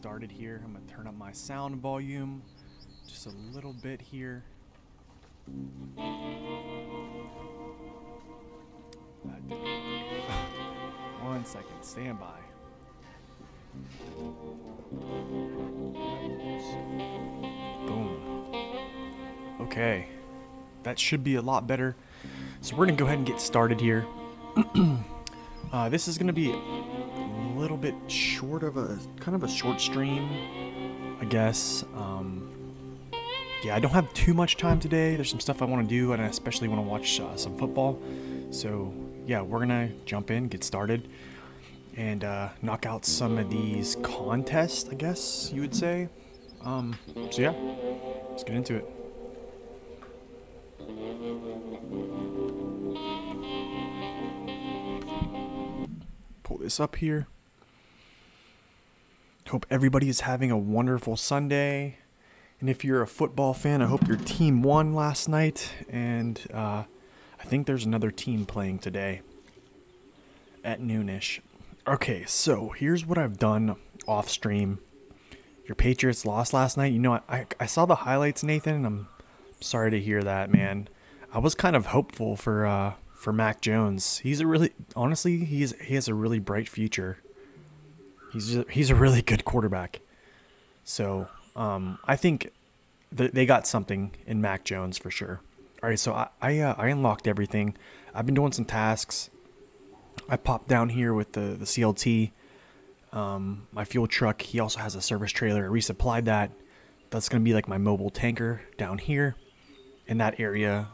started here. I'm gonna turn up my sound volume just a little bit here. One second, stand by. Boom. Okay, that should be a lot better. So we're gonna go ahead and get started here. uh, this is gonna be little bit short of a kind of a short stream, I guess. Um, yeah, I don't have too much time today. There's some stuff I want to do, and I especially want to watch uh, some football. So yeah, we're gonna jump in, get started, and uh, knock out some of these contests. I guess you would say. Um, so yeah, let's get into it. Pull this up here. Hope everybody is having a wonderful Sunday. And if you're a football fan, I hope your team won last night. And uh, I think there's another team playing today at noonish. Okay, so here's what I've done off stream. Your Patriots lost last night. You know, I, I, saw the highlights, Nathan, and I'm sorry to hear that, man. I was kind of hopeful for uh, for Mac Jones. He's a really, honestly, he's he has a really bright future. He's a, he's a really good quarterback. So um, I think th- they got something in Mac Jones for sure. All right, so I I, uh, I unlocked everything. I've been doing some tasks. I popped down here with the the CLT, um, my fuel truck. He also has a service trailer. I resupplied that. That's gonna be like my mobile tanker down here, in that area.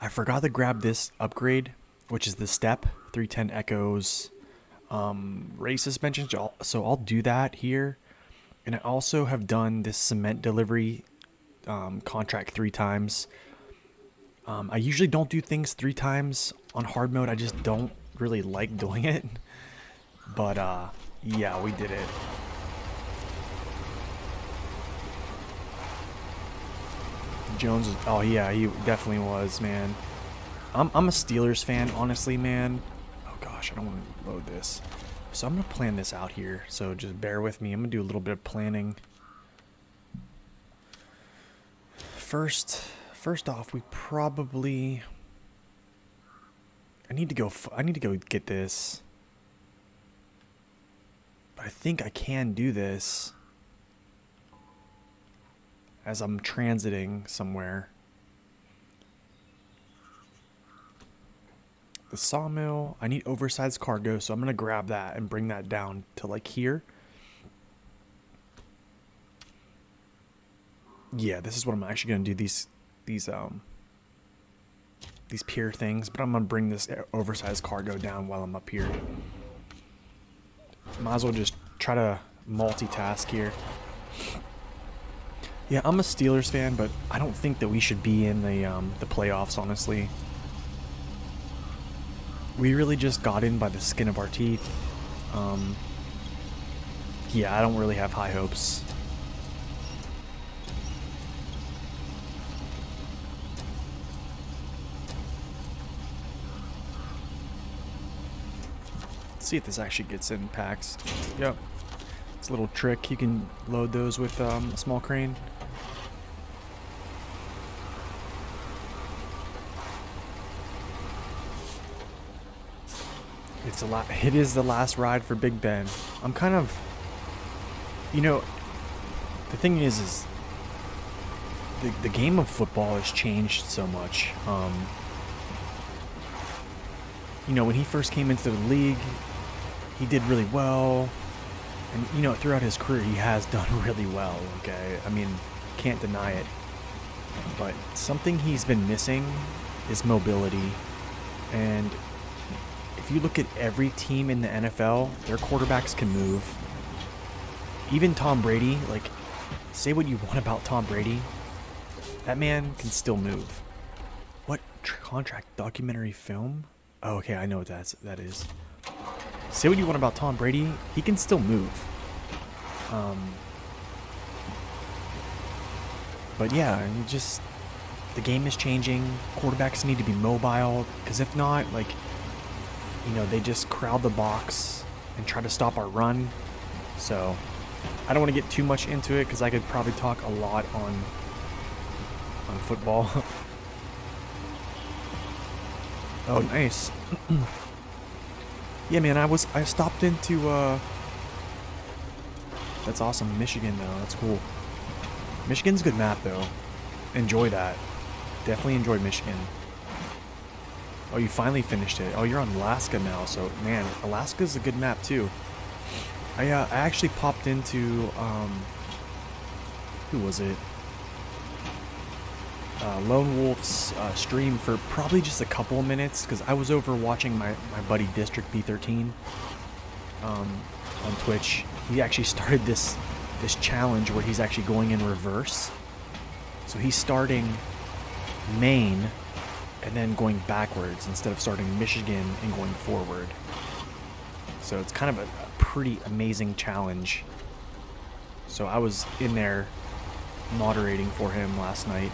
I forgot to grab this upgrade, which is the step 310 Echoes um, race suspension. So I'll do that here. And I also have done this cement delivery um, contract three times. Um, I usually don't do things three times on hard mode. I just don't really like doing it. But uh, yeah, we did it. Jones, oh yeah, he definitely was, man. I'm, I'm a Steelers fan, honestly, man. Oh gosh, I don't want to load this. So I'm going to plan this out here, so just bear with me. I'm going to do a little bit of planning. First, first off, we probably... I need to go, I need to go get this. But I think I can do this as I'm transiting somewhere. The sawmill, I need oversized cargo, so I'm going to grab that and bring that down to like here. Yeah, this is what I'm actually going to do these these um these pier things, but I'm going to bring this oversized cargo down while I'm up here. Might as well just try to multitask here. Yeah, I'm a Steelers fan, but I don't think that we should be in the um, the playoffs. Honestly, we really just got in by the skin of our teeth. Um, yeah, I don't really have high hopes. Let's see if this actually gets in packs. Yep. It's a little trick. You can load those with um, a small crane. It's a lot. It is the last ride for Big Ben. I'm kind of, you know, the thing is, is the the game of football has changed so much. Um, you know, when he first came into the league, he did really well, and you know, throughout his career, he has done really well. Okay, I mean, can't deny it. But something he's been missing is mobility, and if you look at every team in the NFL, their quarterbacks can move. Even Tom Brady, like, say what you want about Tom Brady, that man can still move. What contract documentary film? Oh, okay, I know what that's that is. Say what you want about Tom Brady, he can still move. Um, but yeah, just the game is changing. Quarterbacks need to be mobile because if not, like you know, they just crowd the box and try to stop our run. So, I don't want to get too much into it because I could probably talk a lot on on football. oh, nice. yeah, man, I was I stopped into uh That's awesome. Michigan though. That's cool. Michigan's a good map though. Enjoy that. Definitely enjoy Michigan. Oh, you finally finished it. Oh, you're on Alaska now. So, man, Alaska's a good map too. I, uh, I actually popped into, um, who was it? Uh, Lone Wolf's uh, stream for probably just a couple of minutes because I was over watching my, my buddy District B13 um, on Twitch. He actually started this this challenge where he's actually going in reverse. So he's starting Maine and then going backwards instead of starting Michigan and going forward. So it's kind of a, a pretty amazing challenge. So I was in there moderating for him last night.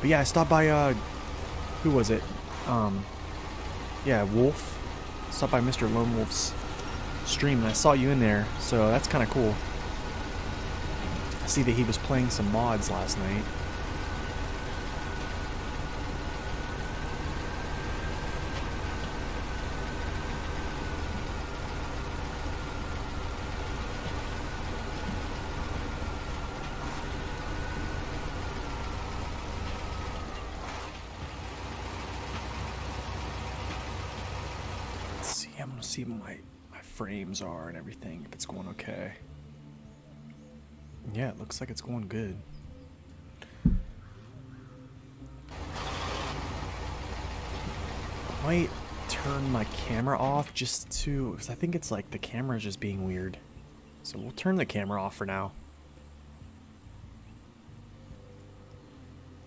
But yeah, I stopped by, uh, who was it? Um, yeah, Wolf. Stopped by Mr. Lone Wolf's stream and I saw you in there, so that's kind of cool. I see that he was playing some mods last night. See my, my frames are and everything, if it's going okay. Yeah, it looks like it's going good. I might turn my camera off just to, because I think it's like the camera is just being weird. So we'll turn the camera off for now.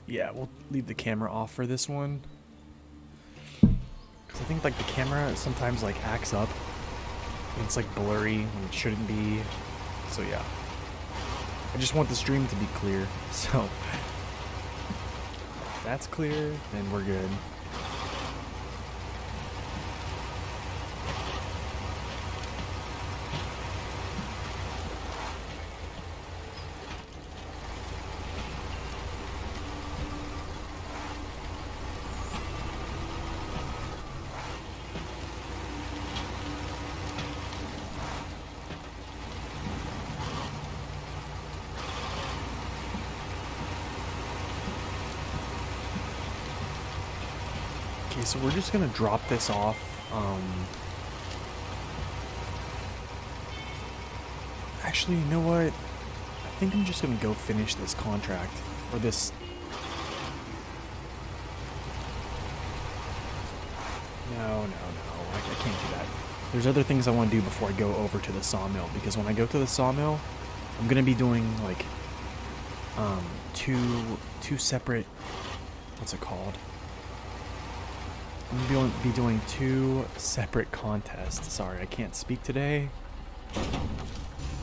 Yeah, we'll leave the camera off for this one. I think like the camera sometimes like acts up. And it's like blurry when it shouldn't be. So yeah. I just want the stream to be clear. So that's clear, then we're good. So we're just gonna drop this off. Um, actually, you know what? I think I'm just gonna go finish this contract or this. No, no, no, I, I can't do that. There's other things I want to do before I go over to the sawmill because when I go to the sawmill, I'm gonna be doing like um, two two separate. What's it called? I'm be doing two separate contests. Sorry, I can't speak today.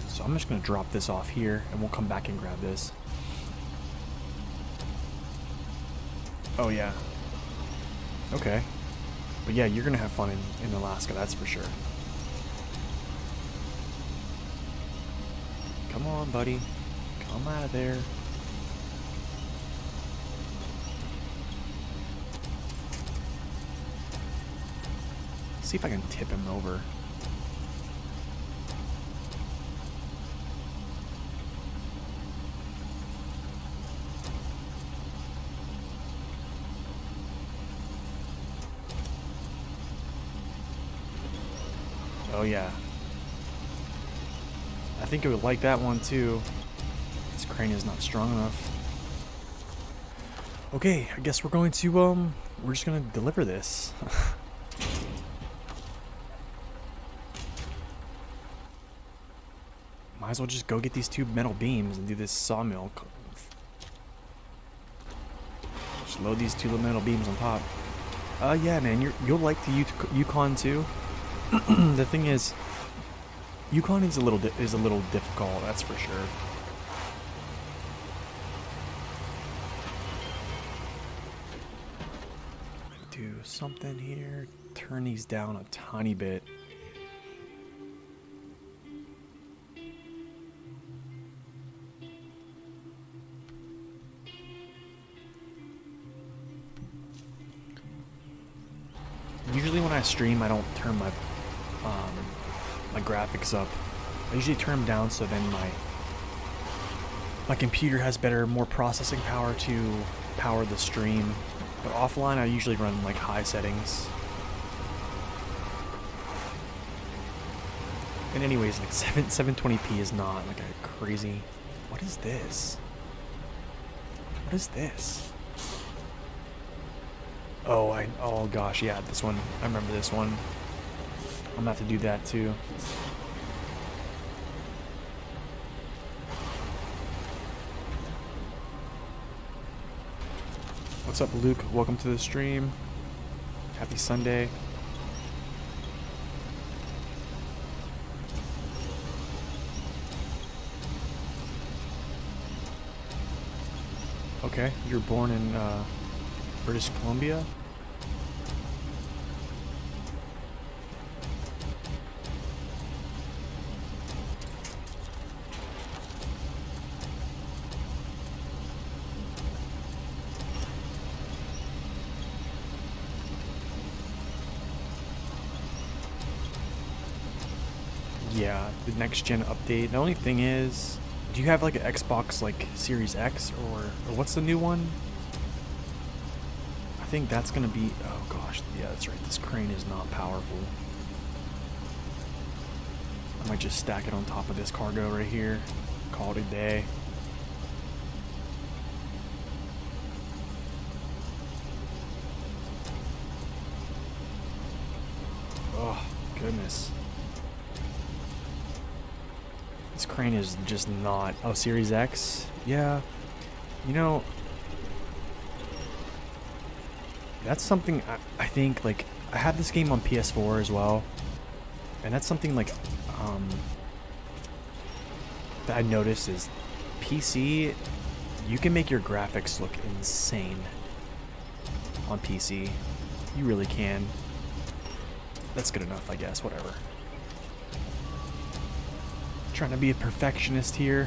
So I'm just going to drop this off here, and we'll come back and grab this. Oh, yeah. Okay. But yeah, you're going to have fun in, in Alaska, that's for sure. Come on, buddy. Come out of there. See if I can tip him over. Oh yeah. I think it would like that one too. This crane is not strong enough. Okay, I guess we're going to, um, we're just gonna deliver this. Might as well just go get these two metal beams and do this sawmill. Just load these two metal beams on top. Uh, yeah, man, you will like the Yukon too. the thing is, Yukon is a little is a little difficult. That's for sure. Do something here. Turn these down a tiny bit. Stream, I don't turn my um, my graphics up. I usually turn them down so then my my computer has better, more processing power to power the stream. But offline, I usually run like high settings. And anyways, like 7 720p is not like a crazy. What is this? What is this? Oh, I oh gosh, yeah, this one. I remember this one. I'm gonna have to do that too. What's up, Luke? Welcome to the stream. Happy Sunday. Okay, you're born in uh, British Columbia? Yeah, the next gen update. The only thing is, do you have like an Xbox like Series X or, or what's the new one? I think that's gonna be. Oh gosh, yeah, that's right. This crane is not powerful. I might just stack it on top of this cargo right here. Call it a day. Oh goodness. This crane is just not... Oh, Series X? Yeah. You know... That's something I, I think, like... I have this game on PS4 as well. And that's something, like, um... That I noticed is... PC... You can make your graphics look insane. On PC. You really can. That's good enough, I guess. Whatever. Trying to be a perfectionist here.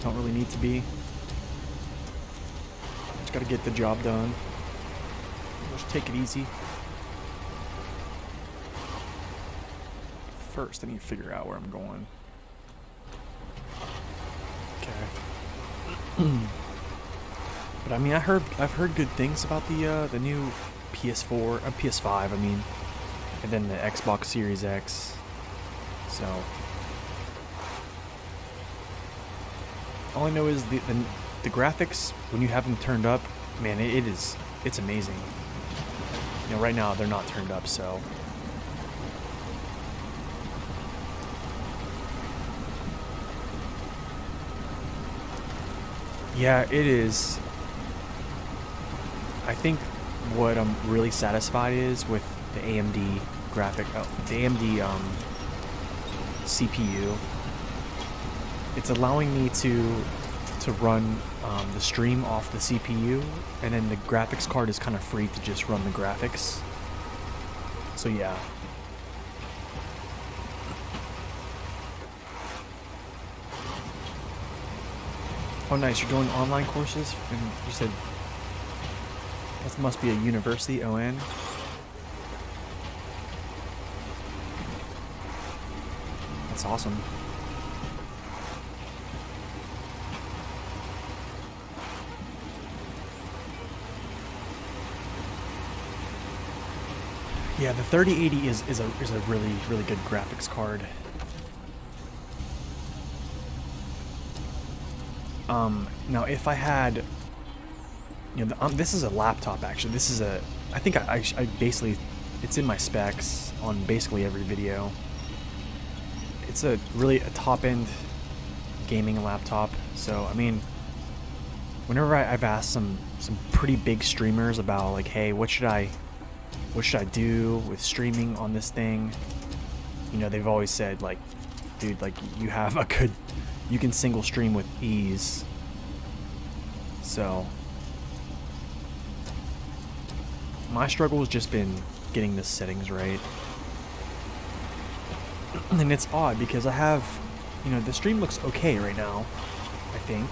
Don't really need to be. Just gotta get the job done. Just take it easy. First, I need to figure out where I'm going. Okay. but I mean, I heard I've heard good things about the uh, the new PS4, uh, PS5. I mean, and then the Xbox Series X. So all I know is the, the, the graphics when you have them turned up, man, it, it is it's amazing. You know, right now they're not turned up, so. Yeah, it is. I think what I'm really satisfied is with the AMD graphic, oh, the AMD um, CPU it's allowing me to to run um, the stream off the CPU, and then the graphics card is kind of free to just run the graphics. So yeah. Oh nice, you're doing online courses? And you said this must be a university, ON? That's awesome. Yeah, the 3080 is, is a is a really really good graphics card. Um, now if I had, you know, the, um, this is a laptop actually. This is a, I think I, I, I basically, it's in my specs on basically every video. It's a really a top end gaming laptop. So I mean, whenever I, I've asked some some pretty big streamers about like, hey, what should I what should I do with streaming on this thing? You know, they've always said like, dude, like you have a good, you can single stream with ease. So, my struggle has just been getting the settings right. And it's odd because I have, you know, the stream looks okay right now, I think.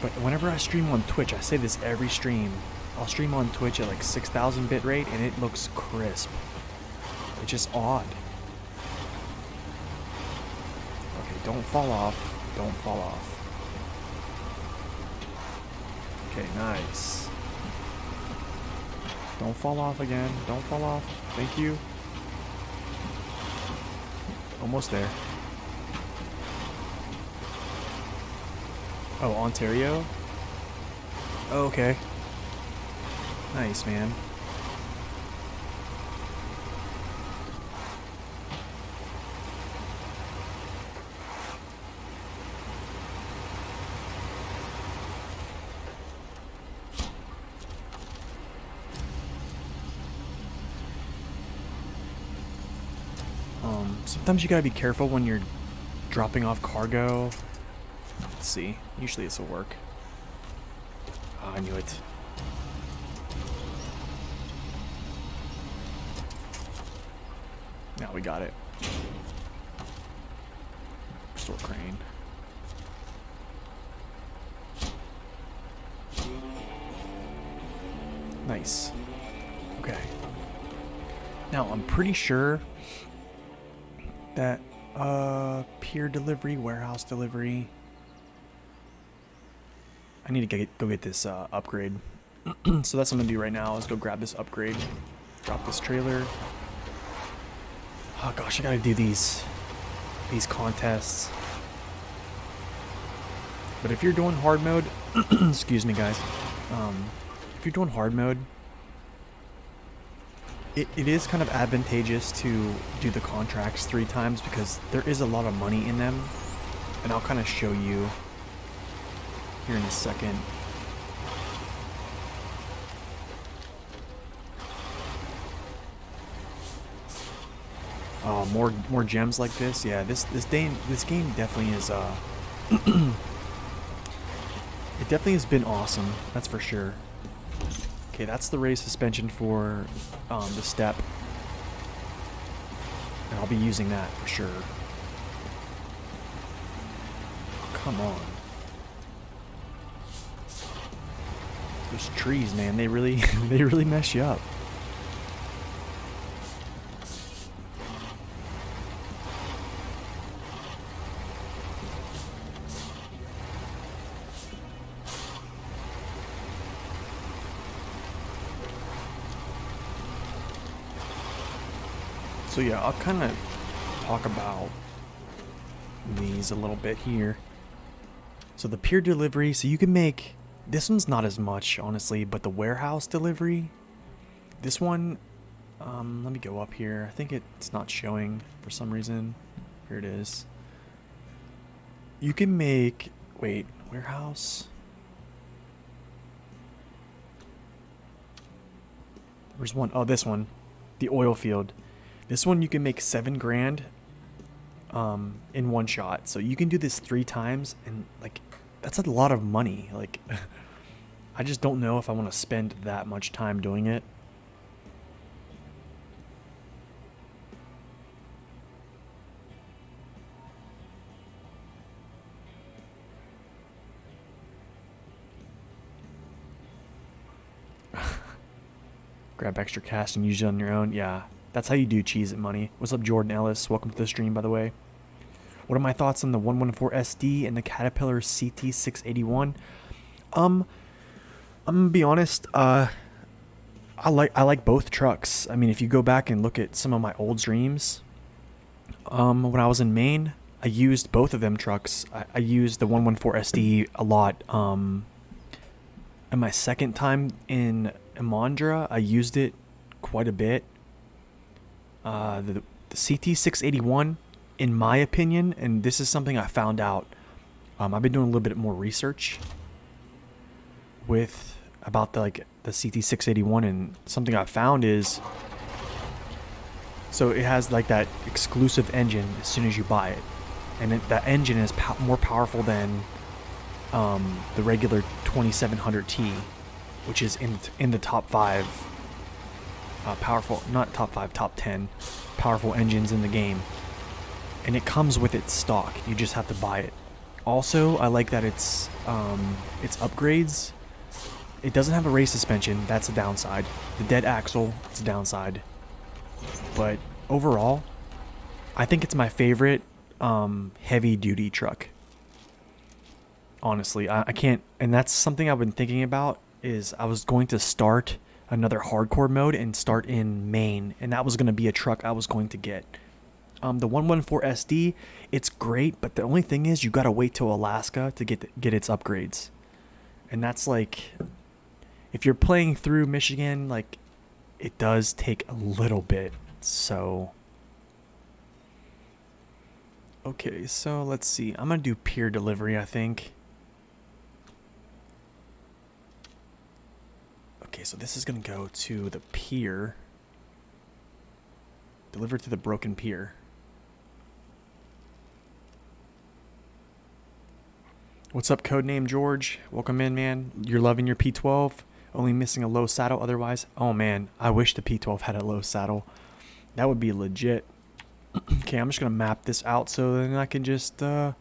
But whenever I stream on Twitch, I say this every stream, I'll stream on Twitch at like 6,000 bitrate and it looks crisp. It's just odd. Okay, don't fall off. Don't fall off. Okay, nice. Don't fall off again. Don't fall off. Thank you. Almost there. Oh, Ontario? Oh, okay. Nice, man. Um, sometimes you gotta be careful when you're dropping off cargo. Let's see. Usually this will work. Oh, I knew it. Now we got it. Restore crane. Nice. Okay. Now I'm pretty sure that uh pier delivery, warehouse delivery. I need to get, go get this uh, upgrade. so that's what I'm gonna do right now. Is go grab this upgrade, drop this trailer. Oh gosh, I gotta do these these contests. But if you're doing hard mode, excuse me guys, um, if you're doing hard mode, it, it is kind of advantageous to do the contracts three times because there is a lot of money in them. And I'll kind of show you here in a second. Oh, more more gems like this. Yeah, this this game this game definitely is uh it definitely has been awesome. That's for sure. Okay, that's the raise suspension for um, the step. And I'll be using that for sure. Come on. Those trees, man, they really they really mess you up. Yeah, I'll kind of talk about these a little bit here. So the pier delivery, so you can make, this one's not as much, honestly, but the warehouse delivery, this one, um, let me go up here. I think it's not showing for some reason. Here it is. You can make, wait, warehouse? There's one, oh, this one, the oil field. This one you can make seven grand um, in one shot. So you can do this three times and like that's a lot of money. Like I just don't know if I want to spend that much time doing it. Grab extra cash and use it on your own. Yeah, that's how you do cheese at money. What's up, Jordan Ellis? Welcome to the stream, by the way. What are my thoughts on the 114 SD and the Caterpillar CT681? Um, I'm gonna be honest. Uh, I like I like both trucks. I mean, if you go back and look at some of my old streams, um, when I was in Maine, I used both of them trucks. I, I used the 114 SD a lot. Um, and my second time in Emondra, I used it quite a bit uh, the, the CT681, in my opinion, and this is something I found out. Um, I've been doing a little bit more research with about the like the CT681, and something I found is so it has like that exclusive engine as soon as you buy it, and it, that engine is more powerful than um, the regular 2700T, which is in in the top five uh, powerful, not top 5, top 10 powerful engines in the game. And it comes with its stock. You just have to buy it. Also, I like that it's um, its upgrades it doesn't have a race suspension. That's a downside. The dead axle, it's a downside. But overall, I think it's my favorite um, heavy duty truck. Honestly, I, I can't, and that's something I've been thinking about. Is I was going to start another hardcore mode and start in Maine, and that was going to be a truck I was going to get. Um, the 114 SD, it's great, but the only thing is you got to wait till Alaska to get get its upgrades, and that's like, if you're playing through Michigan, like, it does take a little bit. So, okay, so let's see. I'm gonna do pier delivery, I think. Okay, so this is gonna go to the pier. Delivered to the broken pier. What's up, codename George? Welcome in, man. You're loving your P12. Only missing a low saddle otherwise. Oh man, I wish the P12 had a low saddle. That would be legit. okay, I'm just gonna map this out so then I can just uh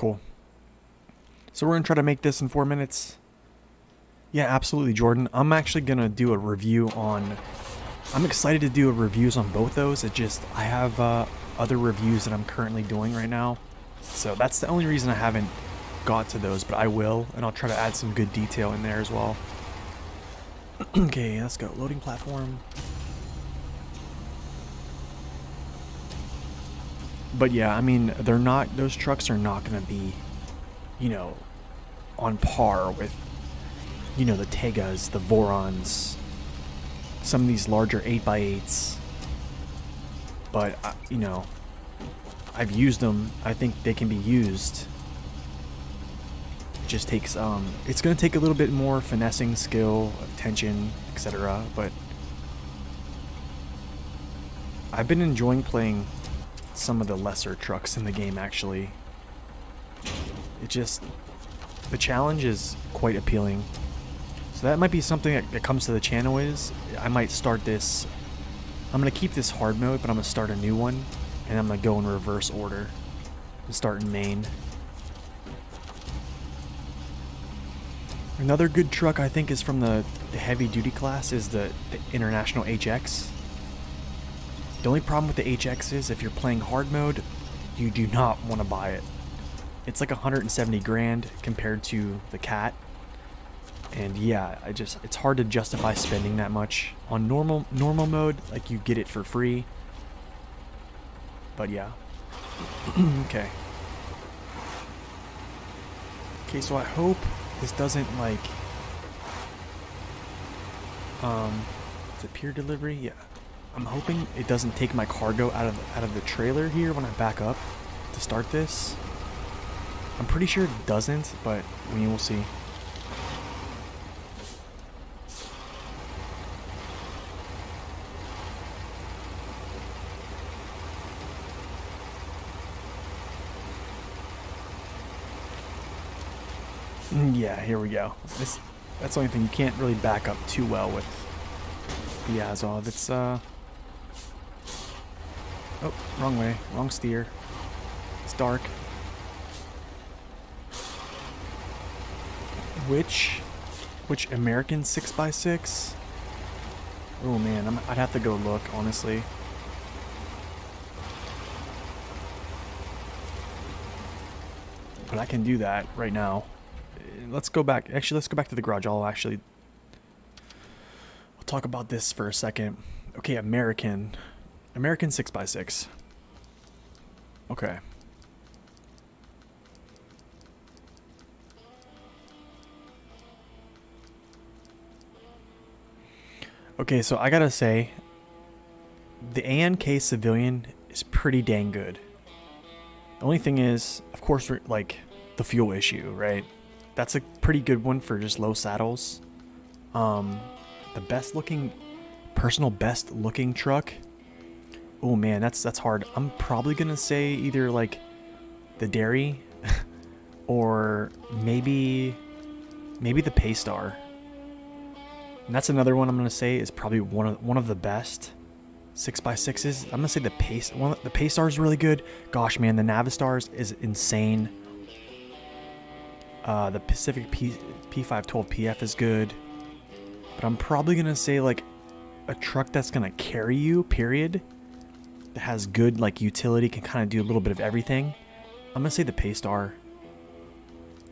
Cool. So we're going to try to make this in four minutes. Yeah, absolutely, Jordan. I'm actually going to do a review on... I'm excited to do reviews on both those. It just, I have uh, other reviews that I'm currently doing right now. So that's the only reason I haven't got to those, but I will. And I'll try to add some good detail in there as well. okay, let's go. Loading platform. But yeah, I mean, they're not, those trucks are not going to be, you know, on par with, you know, the Taygas, the Vorons, some of these larger 8x8s. But, uh, you know, I've used them. I think they can be used. It just takes, um, it's going to take a little bit more finessing skill, attention, etc. But I've been enjoying playing some of the lesser trucks in the game, actually. It just, the challenge is quite appealing. So that might be something that, that comes to the channel is, I might start this, I'm going to keep this hard mode, but I'm going to start a new one, and I'm going to go in reverse order. and start in Maine. Another good truck I think is from the, the heavy duty class is the, the International HX. The only problem with the HX is if you're playing hard mode, you do not want to buy it. It's like 170 grand compared to the cat. And yeah, I just it's hard to justify spending that much on normal normal mode, like you get it for free. But yeah. okay. Okay, so I hope this doesn't like um is it pier delivery? Yeah. I'm hoping it doesn't take my cargo out of out of the trailer here when I back up to start this. I'm pretty sure it doesn't, but we'll see. Mm, yeah, here we go. This, that's the only thing you can't really back up too well with the Azov. It's uh Oh, wrong way, wrong steer. It's dark. Which, which American 6x6? Oh man, i would have to go look, honestly. But I can do that right now. Eh, let's go back. Actually, let's go back to the garage. I'll actually... We'll talk about this for a second. Okay, American. American 6x6. Okay. Okay, so I gotta say, the ANK civilian is pretty dang good. The only thing is, of course, like the fuel issue, right? That's a pretty good one for just low saddles. Um, the best looking, personal best looking truck. Oh man, that's that's hard. I'm probably gonna say either like the dairy, or maybe maybe the Paystar. And that's another one I'm gonna say is probably one of one of the best six by sixes. I'm gonna say the pace one the Paystar is really good. Gosh, man, the Navistars is insane. Uh, the Pacific P P512 PF is good, but I'm probably gonna say like a truck that's gonna carry you. Period. That has good like utility, can kind of do a little bit of everything. I'm gonna say the Paystar.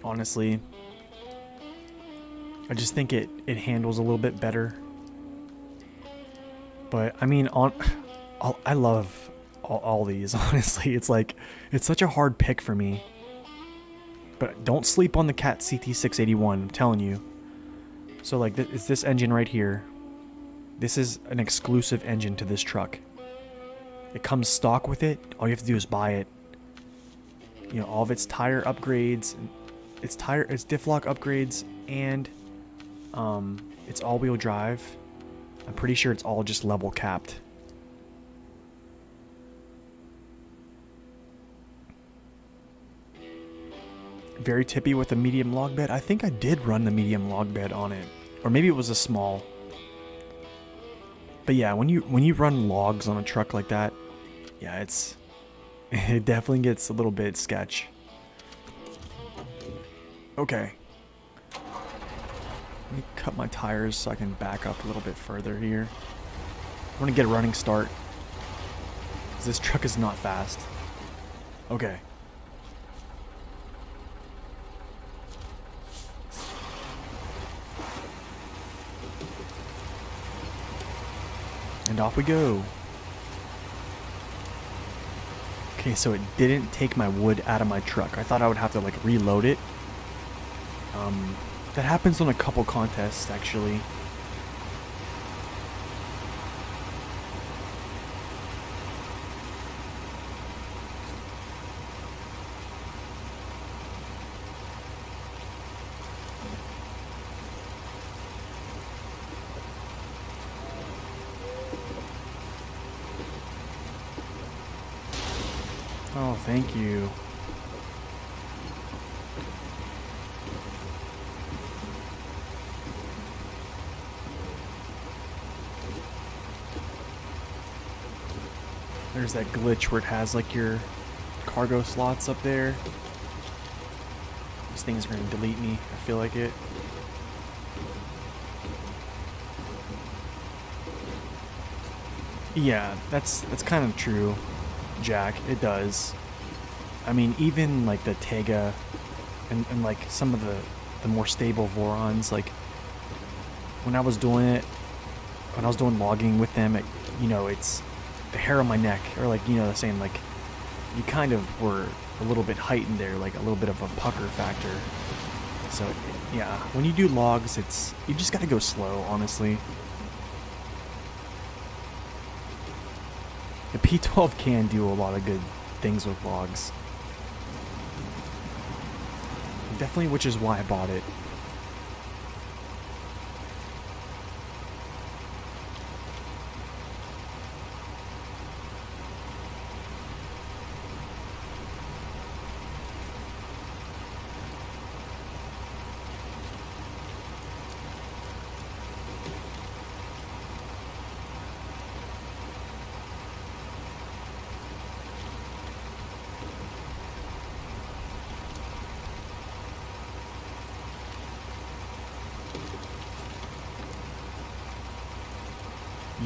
Honestly, I just think it it handles a little bit better. But I mean, on I love all, all these. Honestly, it's like it's such a hard pick for me. But don't sleep on the Cat CT681. I'm telling you. So like, th it's this engine right here. This is an exclusive engine to this truck. It comes stock with it. All you have to do is buy it. You know, all of its tire upgrades, its tire, its diff lock upgrades, and um, it's all-wheel drive. I'm pretty sure it's all just level capped. Very tippy with a medium log bed. I think I did run the medium log bed on it. Or maybe it was a small. But yeah, when you when you run logs on a truck like that, yeah, it's it definitely gets a little bit sketch. Okay. Let me cut my tires so I can back up a little bit further here. I want to get a running start. This truck is not fast. Okay. And off we go. Okay, so it didn't take my wood out of my truck. I thought I would have to like reload it. Um, that happens on a couple contests actually. Oh, thank you. There's that glitch where it has like your cargo slots up there. These things are going to delete me. I feel like it. Yeah, that's that's kind of true. Jack. It does. I mean, even like the Tayga and, and like some of the, the more stable Vorons, like when I was doing it, when I was doing logging with them, it, you know, it's the hair on my neck, or like, you know, the same, like, you kind of were a little bit heightened there, like a little bit of a pucker factor. So, yeah, when you do logs, it's, you just gotta go slow, honestly. The P12 can do a lot of good things with logs. Definitely, which is why I bought it.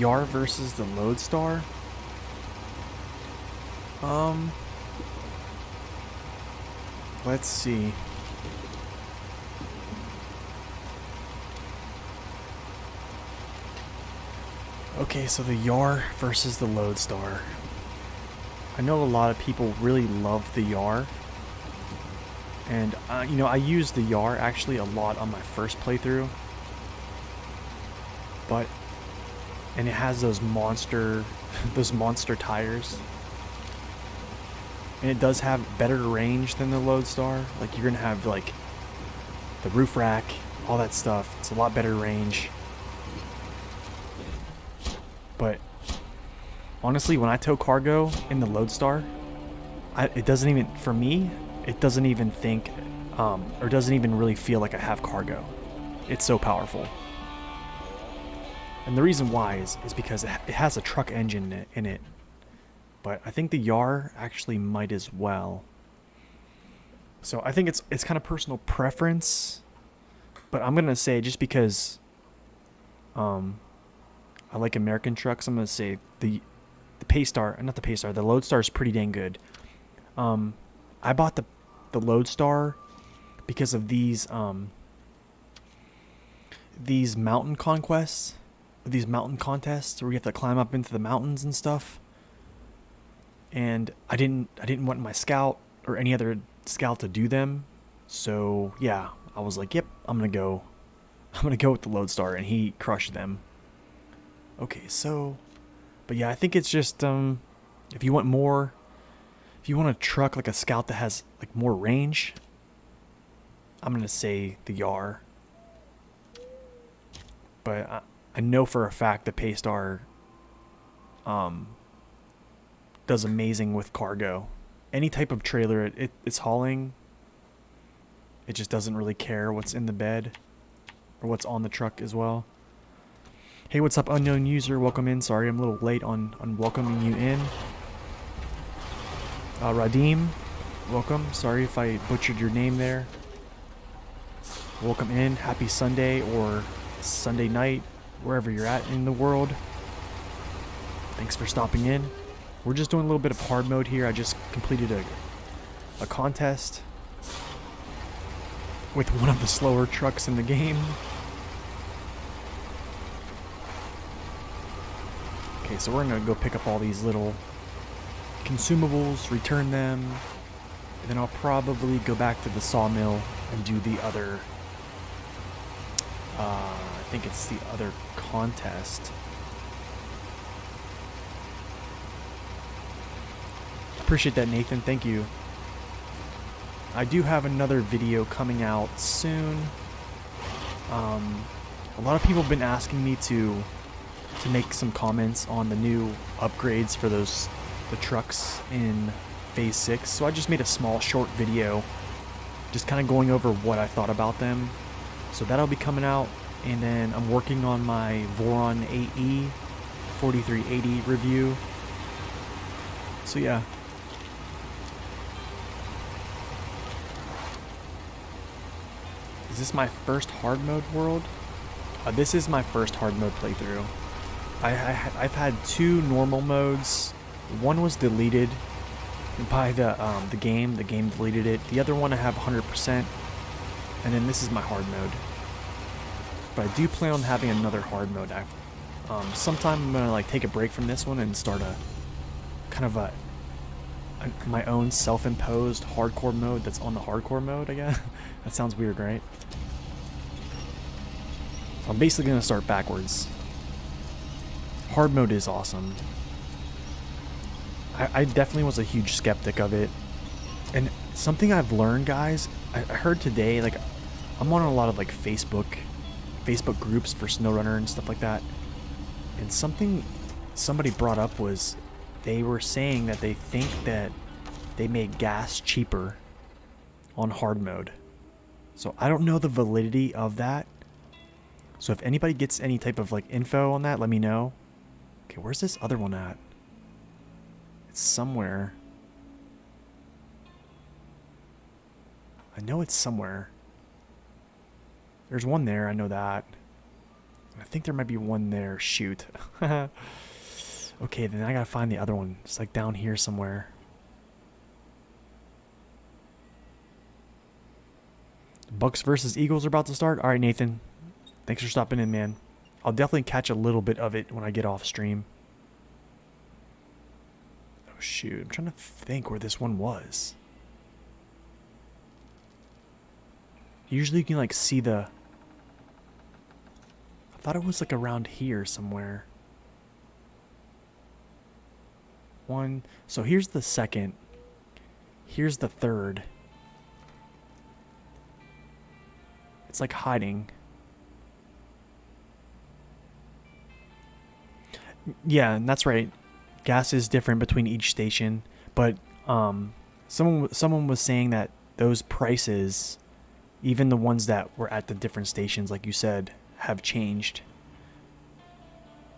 Yar versus the Loadstar? Um, let's see. Okay, so the Yar versus the Loadstar. I know a lot of people really love the Yar. And, uh, you know, I used the Yar actually a lot on my first playthrough. But and it has those monster those monster tires. And it does have better range than the Loadstar. Like you're gonna have like the roof rack all that stuff. It's a lot better range. But honestly when I tow cargo in the Loadstar I, it doesn't even for me it doesn't even think um, or doesn't even really feel like I have cargo. It's so powerful And the reason why is, is because it, has a truck engine in it, in it. But I think the Yar actually might as well. So I think it's it's kind of personal preference. But I'm gonna say just because um I like American trucks, I'm gonna say the the Paystar, not the Paystar, the Loadstar is pretty dang good. Um, I bought the the Loadstar because of these um these mountain conquests, these mountain contests where you have to climb up into the mountains and stuff. And I didn't I didn't want my scout or any other scout to do them. So yeah, I was like, yep, I'm gonna go I'm gonna go with the Loadstar and he crushed them. Okay, so but yeah, I think it's just um if you want more if you want a truck like a scout that has like more range, I'm gonna say the Yar. But I, I know for a fact the Paystar um, does amazing with cargo. Any type of trailer it, it, it's hauling, it just doesn't really care what's in the bed or what's on the truck as well. Hey, what's up, unknown user? Welcome in. Sorry, I'm a little late on, on welcoming you in. Uh, Radim, welcome. Sorry if I butchered your name there. Welcome in. Happy Sunday or Sunday night, wherever you're at in the world. Thanks for stopping in. We're just doing a little bit of hard mode here. I just completed a, a contest with one of the slower trucks in the game. Okay, so we're gonna go pick up all these little consumables, return them, and then I'll probably go back to the sawmill and do the other uh, think it's the other contest. Appreciate that, Nathan. Thank you. I do have another video coming out soon. Um, a lot of people have been asking me to to make some comments on the new upgrades for those the trucks in Phase 6. So I just made a small short video just kind of going over what I thought about them so that'll be coming out. And then I'm working on my Voron AE 4380 review. So yeah. Is this my first hard mode world? Uh, this is my first hard mode playthrough. I, I, I've had two normal modes. One was deleted by the um, the game. The game deleted it. The other one I have 100%. And then this is my hard mode. But I do plan on having another hard mode. Um, sometime I'm gonna like take a break from this one and start a kind of a, a my own self-imposed hardcore mode that's on the hardcore mode. I guess that sounds weird, right? So I'm basically gonna start backwards. Hard mode is awesome. I, I definitely was a huge skeptic of it, and something I've learned, guys. I, I heard today, like I'm on a lot of like Facebook Facebook groups for SnowRunner and stuff like that. And something somebody brought up was they were saying that they think that they made gas cheaper on hard mode. So I don't know the validity of that. So if anybody gets any type of like info on that, let me know. Okay, where's this other one at? It's somewhere. I know it's somewhere. There's one there, I know that. I think there might be one there. Shoot. okay, then I gotta find the other one. It's like down here somewhere. Bucks versus Eagles are about to start. All right, Nathan. Thanks for stopping in, man. I'll definitely catch a little bit of it when I get off stream. Oh, shoot. I'm trying to think where this one was. Usually you can, like, see the thought it was like around here somewhere. One. So here's the second. Here's the third. It's like hiding. Yeah, and that's right. Gas is different between each station, but um, someone someone was saying that those prices, even the ones that were at the different stations, like you said, have changed.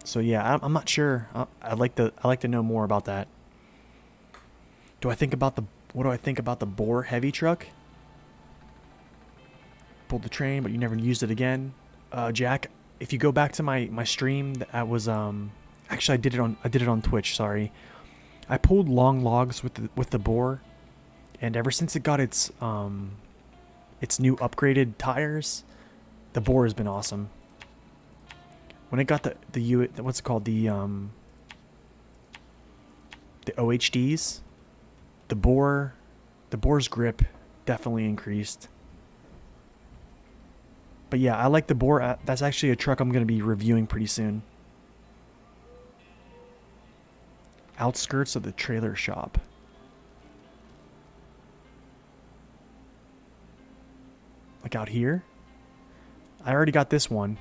So yeah, I'm not sure. I'd like to I like to know more about that. Do I think about the what do I think about the Boar heavy truck? Pulled the train, but you never used it again. Uh, Jack, if you go back to my my stream, that was um actually I did it on I did it on Twitch. Sorry, I pulled long logs with the with the Boar, and ever since it got its um its new upgraded tires, the Boar has been awesome. When it got the the U what's it called the um the OHDs, the Boar, the Boar's grip definitely increased. But yeah, I like the Boar. Uh, that's actually a truck I'm going to be reviewing pretty soon. Outskirts of the trailer shop. Like out here? I already got this one.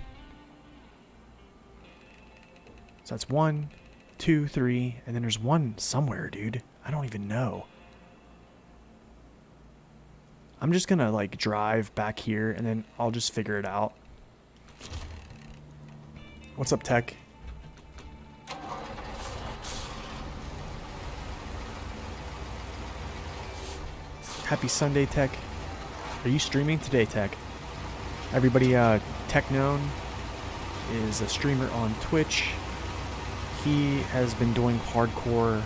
So that's one, two, three, and then there's one somewhere, dude. I don't even know. I'm just gonna like drive back here and then I'll just figure it out. What's up, Tech? Happy Sunday, Tech. Are you streaming today, Tech? Everybody, uh, Tech Known is a streamer on Twitch. He has been doing hardcore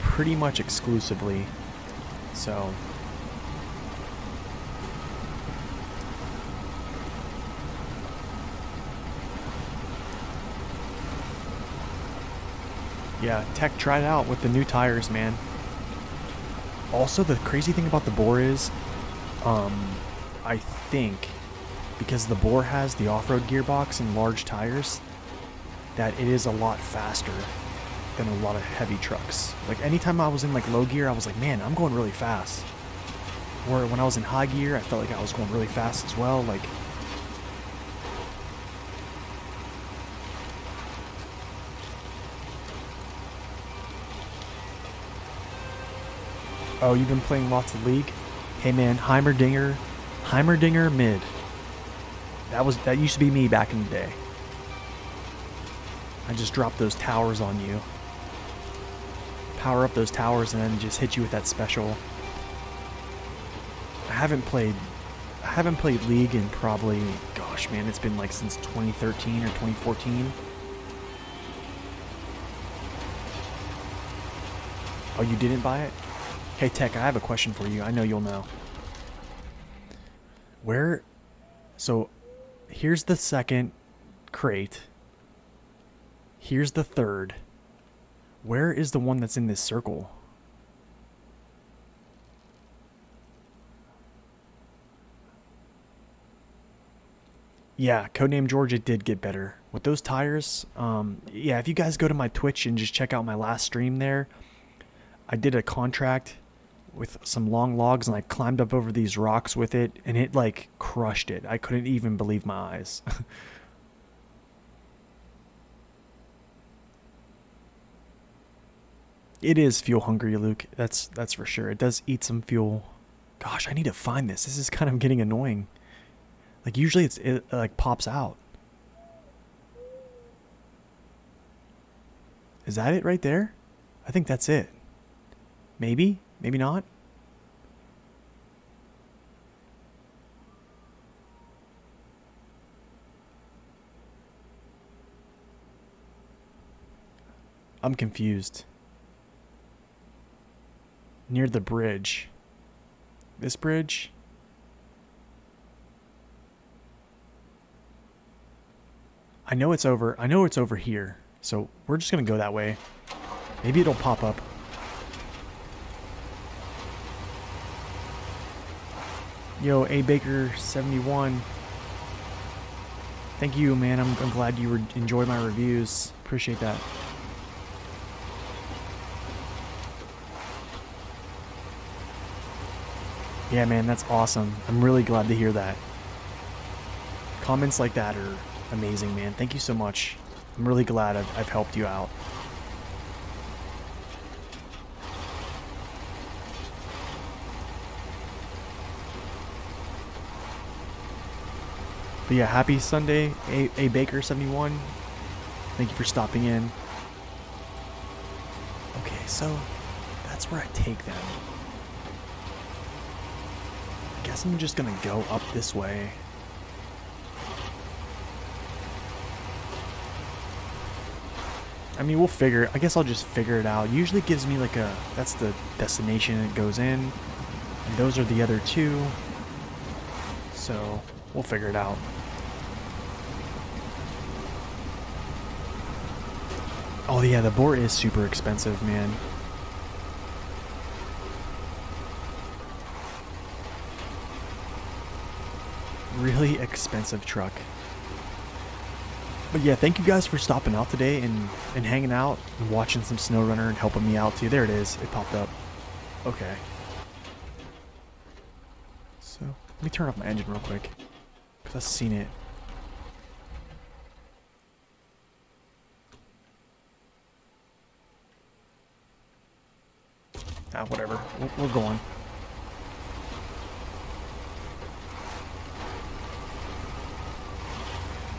pretty much exclusively. So, Yeah, Tech tried out with the new tires, man. Also, the crazy thing about the Boar is, um, I think, because the Boar has the off-road gearbox and large tires, that it is a lot faster than a lot of heavy trucks. Like, anytime I was in, like, low gear, I was like, man, I'm going really fast. Or when I was in high gear, I felt like I was going really fast as well. Like, Oh, you've been playing lots of League? Hey man, Heimerdinger, Heimerdinger mid. That was that used to be me back in the day. I just dropped those towers on you. Power up those towers and then just hit you with that special. I haven't played I haven't played League in probably gosh man, it's been like since 2013 or 2014. Oh, you didn't buy it? Hey Tech, I have a question for you. I know you'll know. Where... So, here's the second crate. Here's the third. Where is the one that's in this circle? Yeah, Codename Georgia did get better. With those tires, um, yeah, if you guys go to my Twitch and just check out my last stream there, I did a contract with some long logs and I climbed up over these rocks with it and it like crushed it. I couldn't even believe my eyes. it is fuel hungry, Luke. That's that's for sure. It does eat some fuel. Gosh, I need to find this. This is kind of getting annoying. Like usually it's it like pops out. Is that it right there? I think that's it. Maybe? Maybe not? I'm confused. Near the bridge. This bridge? I know it's over. I know it's over here. So we're just going to go that way. Maybe it'll pop up. Yo, A Baker 71. Thank you, man. I'm, I'm glad you enjoyed my reviews. Appreciate that. Yeah, man, that's awesome. I'm really glad to hear that. Comments like that are amazing, man. Thank you so much. I'm really glad I've, I've helped you out. But yeah, happy Sunday, A, A Baker 71. Thank you for stopping in. Okay, so that's where I take them. I guess I'm just gonna go up this way. I mean, we'll figure. I guess I'll just figure it out. Usually gives me like a. That's the destination it goes in. And those are the other two. So we'll figure it out. Oh yeah, the Boar is super expensive, man. Really expensive truck. But yeah, thank you guys for stopping out today and, and hanging out and watching some SnowRunner and helping me out too. There it is. It popped up. Okay. So, let me turn off my engine real quick. Because I've seen it. Ah, whatever. We're, going.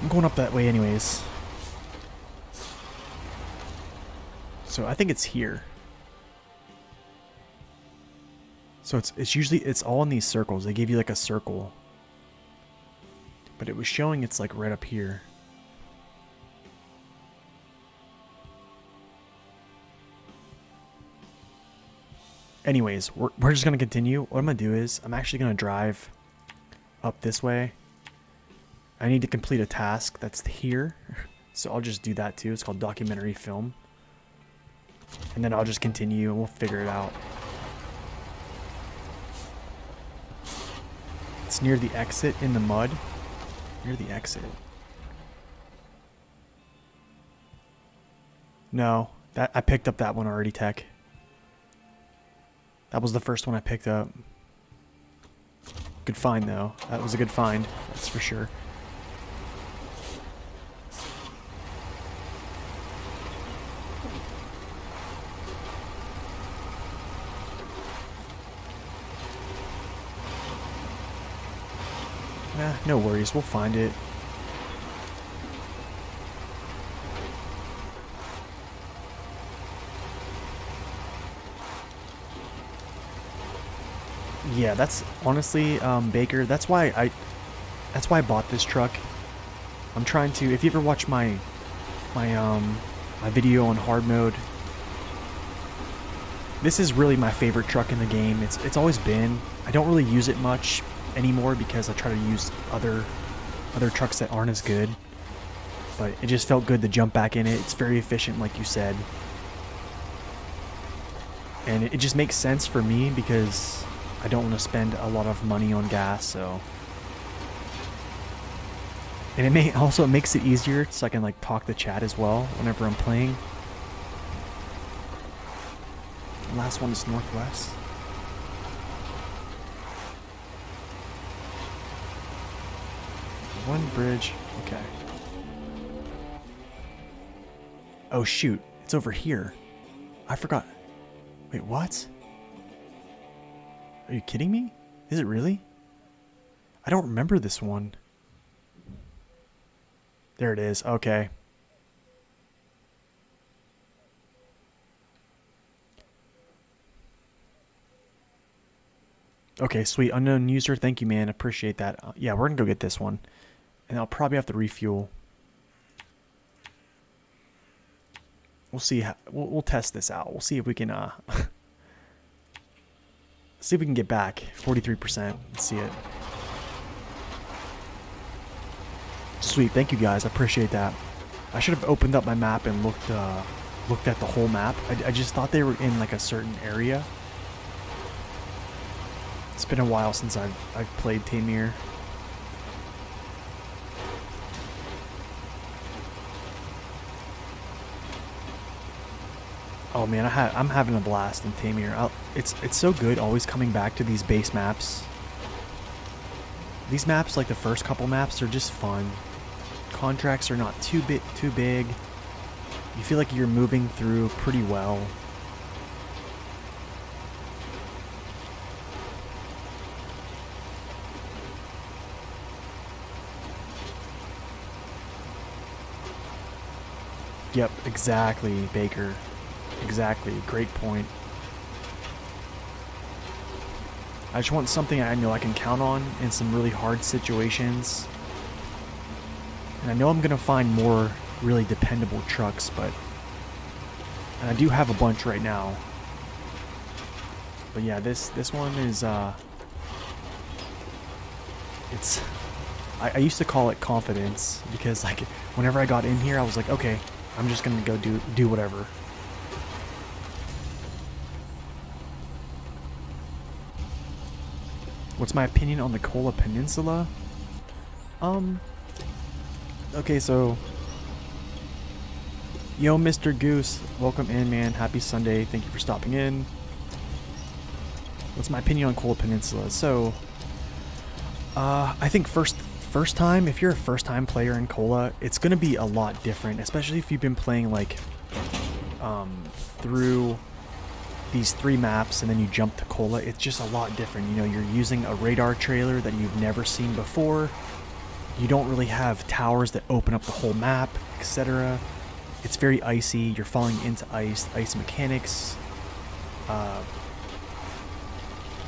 I'm going up that way anyways. So I think it's here. So it's it's usually it's all in these circles. They give you like a circle. But it was showing it's like right up here. Anyways, we're, we're just going to continue. What I'm going to do is I'm actually going to drive up this way I need to complete a task that's here. So I'll just do that too. It's called documentary film. And then I'll just continue and we'll figure it out. It's near the exit in the mud. Near the exit. No, that I picked up that one already, Tech. That was the first one I picked up. Good find though. That was a good find, that's for sure. no worries, we'll find it. Yeah, that's honestly, um, Baker, that's why I, that's why I bought this truck. I'm trying to, if you ever watch my, my, um, my video on hard mode, this is really my favorite truck in the game. It's, it's always been. I don't really use it much anymore because I try to use other other trucks that aren't as good. But it just felt good to jump back in it. It's very efficient, like you said. And it, it just makes sense for me because I don't want to spend a lot of money on gas, so... And it may also it makes it easier so I can like talk to chat as well whenever I'm playing. The last one is Northwest. One bridge. Okay. Oh shoot, it's over here. I forgot. Wait, what? Are you kidding me? Is it really? I don't remember this one. There it is. Okay. Okay, sweet. Unknown user. Thank you, man. Appreciate that. Uh, yeah, we're going to go get this one. And I'll probably have to refuel. We'll see. How, we'll, we'll test this out. We'll see if we can, uh, see if we can get back 43%. Let's see it. Sweet. Thank you guys. I appreciate that. I should have opened up my map and looked, uh, looked at the whole map. I, I just thought they were in like a certain area. It's been a while since I've, I've played Taymyr. Oh man, I ha I'm having a blast in Taymyr. I'll, it's it's so good always coming back to these base maps. These maps, like the first couple maps, are just fun. Contracts are not too bit too big. You feel like you're moving through pretty well. Yep, exactly, Baker. Exactly. Great point. I just want something I know I can count on in some really hard situations. And I know I'm going to find more really dependable trucks, but... And I do have a bunch right now. But yeah, this, this one is, uh... It's... I, I used to call it confidence, because, like, whenever I got in here, I was like, okay, I'm just going to go do, do whatever. What's my opinion on the Kola Peninsula? Um, okay, so, yo, Mr. Goose, welcome in, man. Happy Sunday. Thank you for stopping in. What's my opinion on Kola Peninsula? So, uh, I think first, first time, if you're a first time player in Kola, it's gonna be a lot different, especially if you've been playing like, um, through these three maps and then you jump to Kola, it's just a lot different. You know, you're using a radar trailer that you've never seen before. You don't really have towers that open up the whole map, etc. It's very icy. You're falling into ice, ice mechanics. Uh,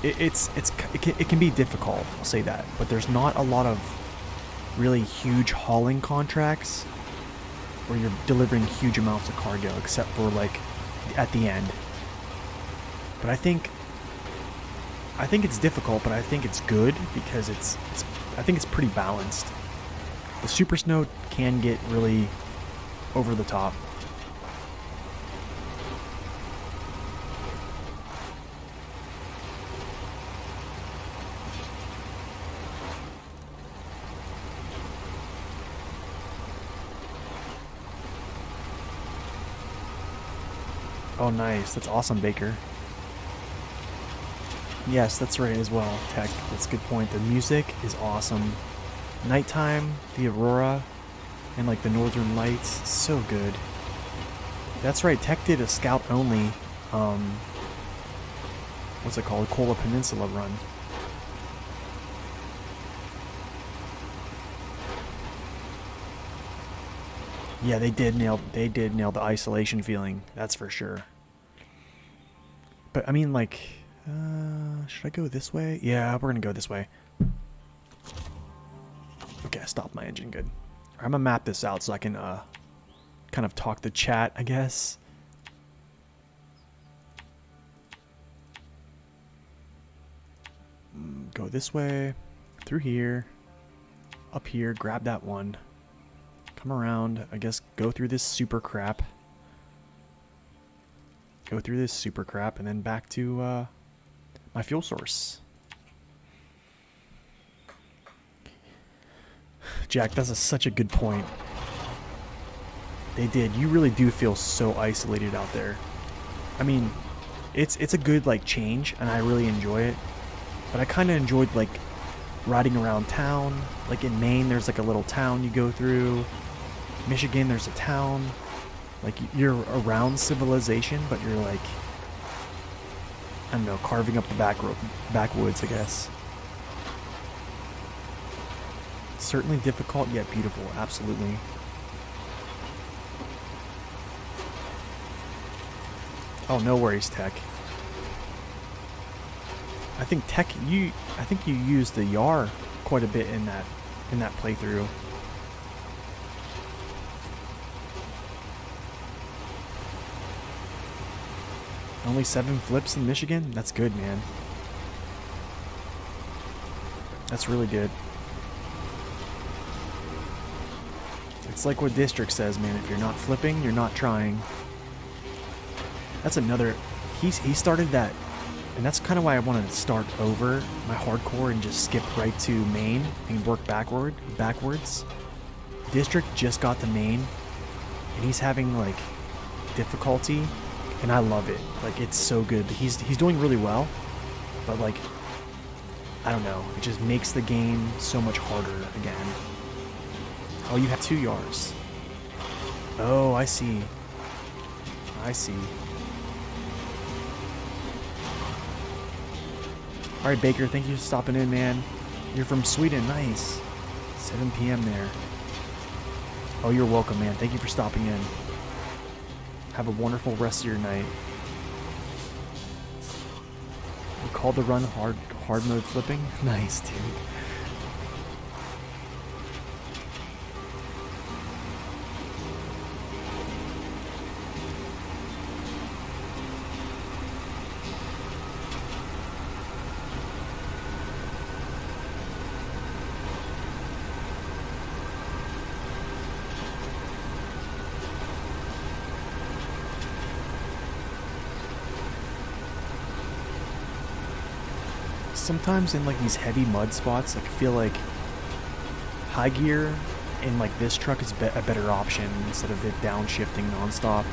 it, it's it's it can, it can be difficult. I'll say that, but there's not a lot of really huge hauling contracts where you're delivering huge amounts of cargo, except for like at the end but I think I think it's difficult, but I think it's good because it's, it's I think it's pretty balanced. The super snow can get really over the top. Oh, nice. That's awesome, Baker. Yes, that's right as well, Tech. That's a good point. The music is awesome. Nighttime, the aurora, and like the northern lights, so good. That's right, Tech did a scout only, um, what's it called, Kola Peninsula run. Yeah, they did nail they did nail the isolation feeling, that's for sure. But I mean like uh, should I go this way? Yeah, we're gonna go this way. Okay, I stopped my engine, good. I'm gonna map this out so I can, uh, kind of talk the chat, I guess. Mm, go this way, through here, up here, grab that one. Come around, I guess go through this super crap. Go through this super crap and then back to, uh, my fuel source. Jack, that's a, such a good point. They did. You really do feel so isolated out there. I mean, it's it's a good like change, and I really enjoy it. But I kind of enjoyed like riding around town. Like in Maine, there's like a little town you go through. Michigan, there's a town. Like you're around civilization, but you're like I don't know, carving up the back backwoods, I guess. Certainly difficult, yet beautiful, absolutely. Oh, no worries, Tech. I think Tech, you, I think you used the Yar quite a bit in that, in that playthrough. Only seven flips in Michigan? That's good, man. That's really good. It's like what District says, man. If you're not flipping, you're not trying. That's another... He's, he started that... And that's kind of why I wanted to start over my hardcore and just skip right to Maine and work backward, backwards. District just got to Maine, and he's having, like, difficulty and I love it. Like it's so good. He's he's doing really well, but like I don't know. It just makes the game so much harder again. Oh, you have two yards. Oh, I see. I see. All right, Baker. Thank you for stopping in, man. You're from Sweden. Nice. 7 p.m. there. Oh, you're welcome, man. Thank you for stopping in. Have a wonderful rest of your night. Called the run hard hard mode flipping? Nice, dude. Sometimes in like these heavy mud spots, like I feel like high gear in like this truck is be a better option instead of it downshifting nonstop.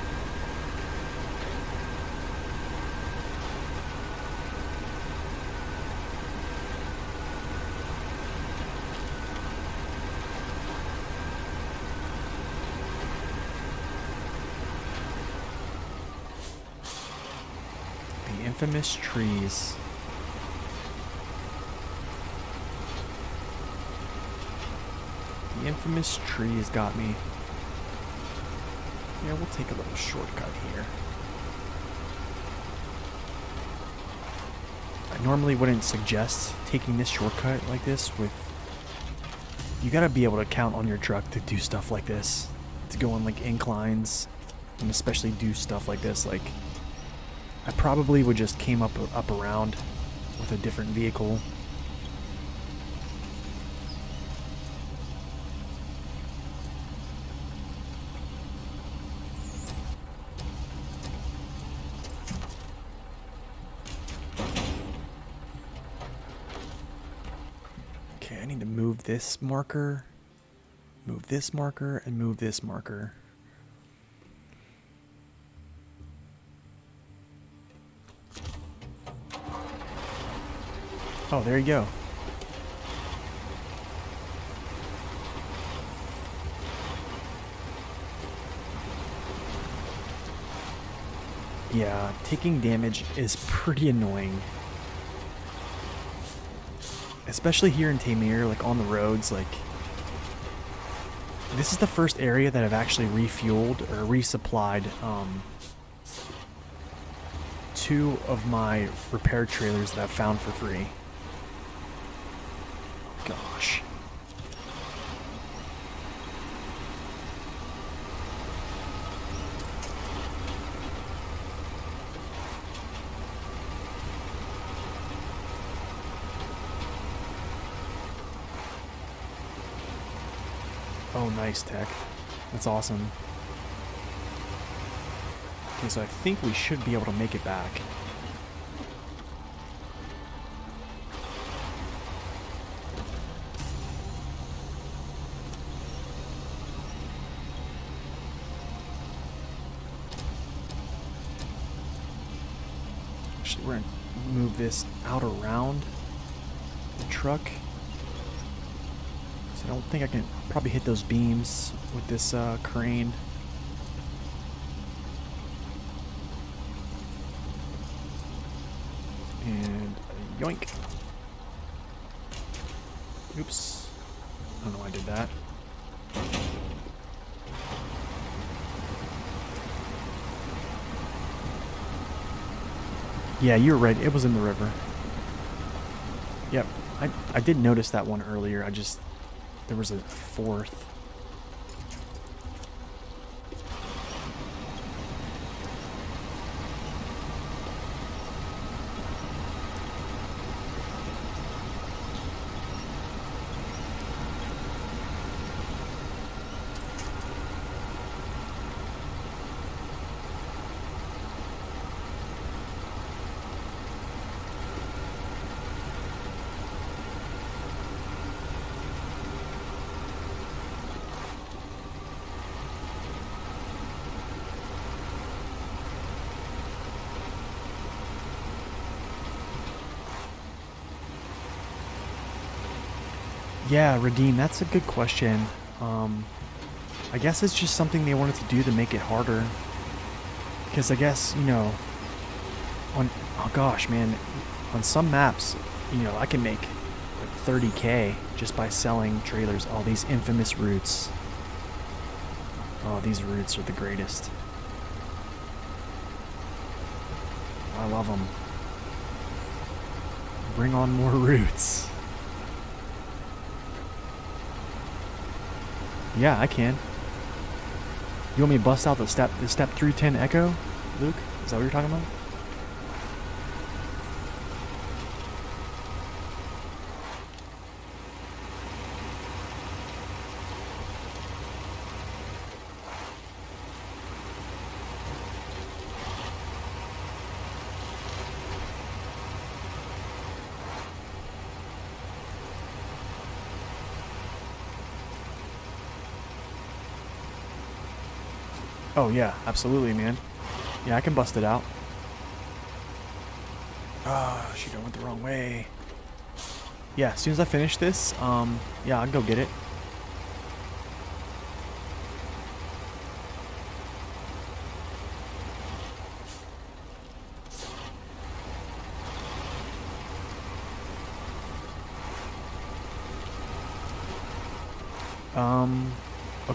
The infamous trees. The infamous tree has got me. Yeah, we'll take a little shortcut here. I normally wouldn't suggest taking this shortcut like this with... You gotta be able to count on your truck to do stuff like this. To go on like inclines and especially do stuff like this. Like, I probably would just came up up around with a different vehicle this marker, move this marker, and move this marker. Oh, there you go. Yeah, taking damage is pretty annoying especially here in Taymyr, like on the roads, like this is the first area that I've actually refueled or resupplied um, two of my repair trailers that I've found for free. Gosh. Oh, nice tech. That's awesome. Okay, so I think we should be able to make it back. Actually, we're going to move this out around the truck. I think I can probably hit those beams with this uh, crane. And yoink. Oops. I don't know why I did that. Yeah, you're right. It was in the river. Yep. I, I did notice that one earlier. I just there was a fourth. Yeah, Radim. That's a good question. Um, I guess it's just something they wanted to do to make it harder. Because I guess you know, on oh gosh, man, on some maps, you know, I can make like 30k just by selling trailers. All these infamous routes. Oh, these routes are the greatest. I love them. Bring on more roots. Yeah, I can. You want me to bust out the step the step 310 echo, Luke? Is that what you're talking about? Oh yeah, absolutely, man. Yeah, I can bust it out. Ah, oh, shoot, I went the wrong way. Yeah, as soon as I finish this, um, yeah, I'll go get it.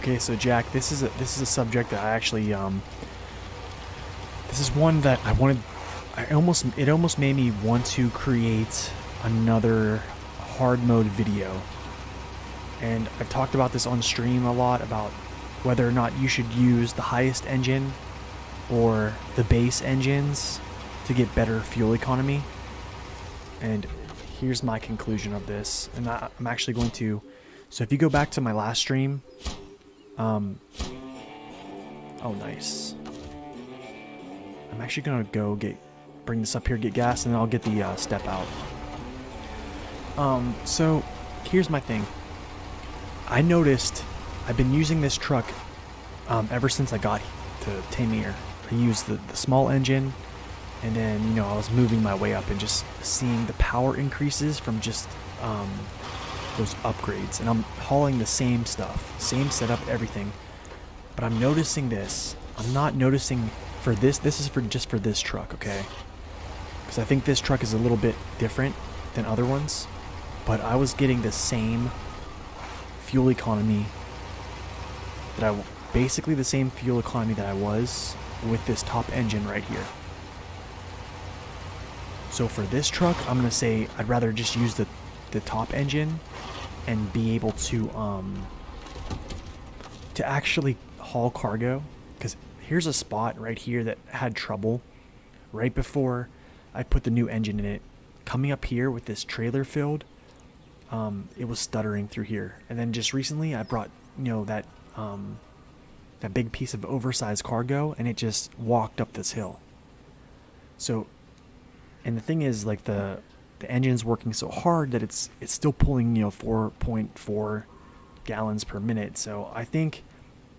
Okay, so Jack, this is a this is a subject that I actually um this is one that I wanted I almost it almost made me want to create another hard mode video. And I've talked about this on stream a lot about whether or not you should use the highest engine or the base engines to get better fuel economy. And here's my conclusion of this. And I'm actually going to so if you go back to my last stream, um, oh, nice. I'm actually gonna go get, bring this up here, get gas, and then I'll get the uh, step out. Um, so here's my thing. I noticed I've been using this truck um, ever since I got to Taymyr. I used the, the small engine, and then, you know, I was moving my way up and just seeing the power increases from just um, those upgrades and I'm hauling the same stuff, same setup, everything. But I'm noticing this. I'm not noticing for this, this is for just for this truck, okay? Because I think this truck is a little bit different than other ones. But I was getting the same fuel economy that I, basically the same fuel economy that I was with this top engine right here. So for this truck, I'm going to say I'd rather just use the the top engine and be able to um to actually haul cargo. Because here's a spot right here that had trouble. Right before I put the new engine in it coming up here with this trailer filled um, it was stuttering through here. And then just recently I brought you know that um, that big piece of oversized cargo and it just walked up this hill. So and the thing is like the the engine's working so hard that it's it's still pulling you know 4.4 gallons per minute. So I think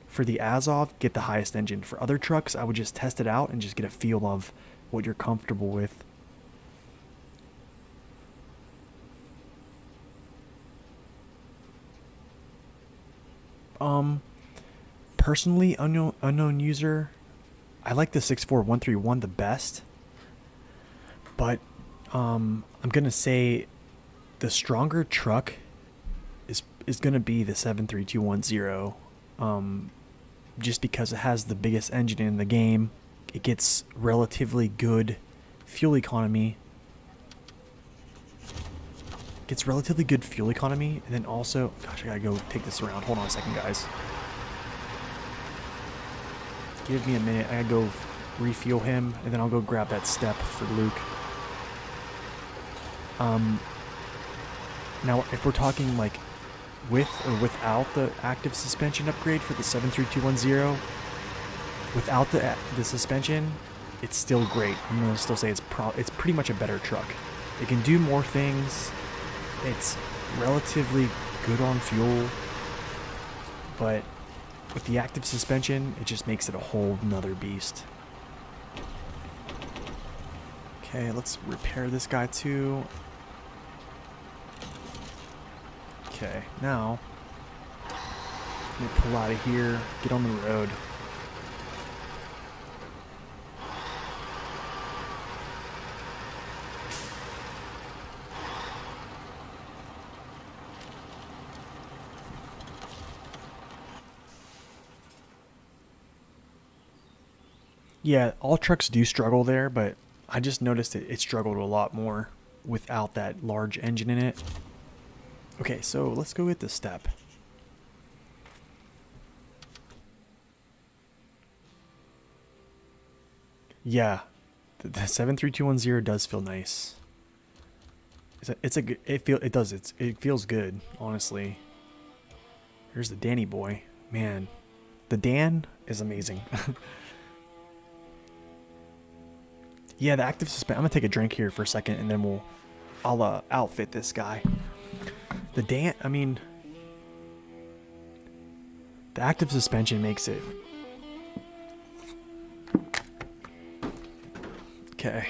for the Azov, get the highest engine. For other trucks, I would just test it out and just get a feel of what you're comfortable with. Um, personally, unknown unknown user, I like the 64131 the best. But um, I'm gonna say the stronger truck is is gonna be the 73210. Um, just because it has the biggest engine in the game, it gets relatively good fuel economy. Gets relatively good fuel economy, and then also, gosh, I gotta go take this around. Hold on a second, guys. Give me a minute. I gotta go refuel him, and then I'll go grab that step for Luke. Um, now, if we're talking like with or without the active suspension upgrade for the 73210, without the the suspension, it's still great. I'm gonna still say it's pro it's pretty much a better truck. It can do more things. It's relatively good on fuel, but with the active suspension, it just makes it a whole nother beast. Okay, let's repair this guy too. Okay, now, me pull out of here, get on the road. Yeah, all trucks do struggle there, but I just noticed it, it struggled a lot more without that large engine in it. Okay, so let's go get the step. Yeah, the, the 73210 does feel nice. It's a, it's a it feel, it does, it's, it feels good, honestly. Here's the Danny boy. Man, the Dan is amazing. yeah, the active suspension. I'm gonna take a drink here for a second, and then we'll, I'll uh, outfit this guy. The Dan, I mean, the active suspension makes it. Okay.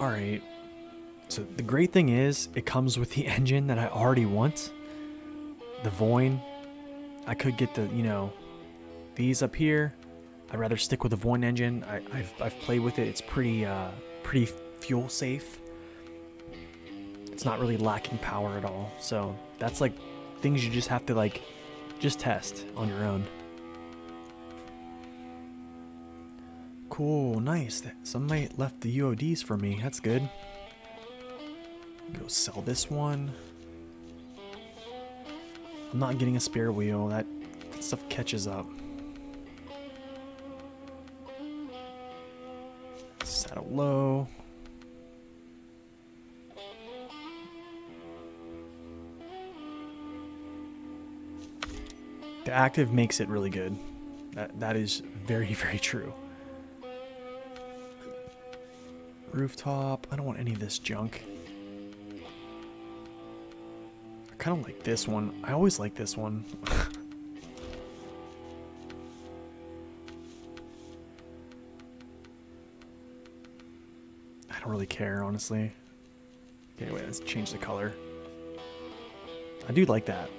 All right. So the great thing is, it comes with the engine that I already want. The Voin. I could get the, you know, these up here. I'd rather stick with the Voin engine. I, have I've played with it. It's pretty, uh, pretty fuel safe. It's not really lacking power at all. So that's like things you just have to like, just test on your own. Cool, nice. Somebody left the UODs for me. That's good. Go sell this one. I'm not getting a spare wheel. That, that stuff catches up. Saddle low. Active makes it really good. That that is very very true. Rooftop. I don't want any of this junk. I kind of like this one. I always like this one. I don't really care, honestly. Okay, wait, let's change the color. I do like that.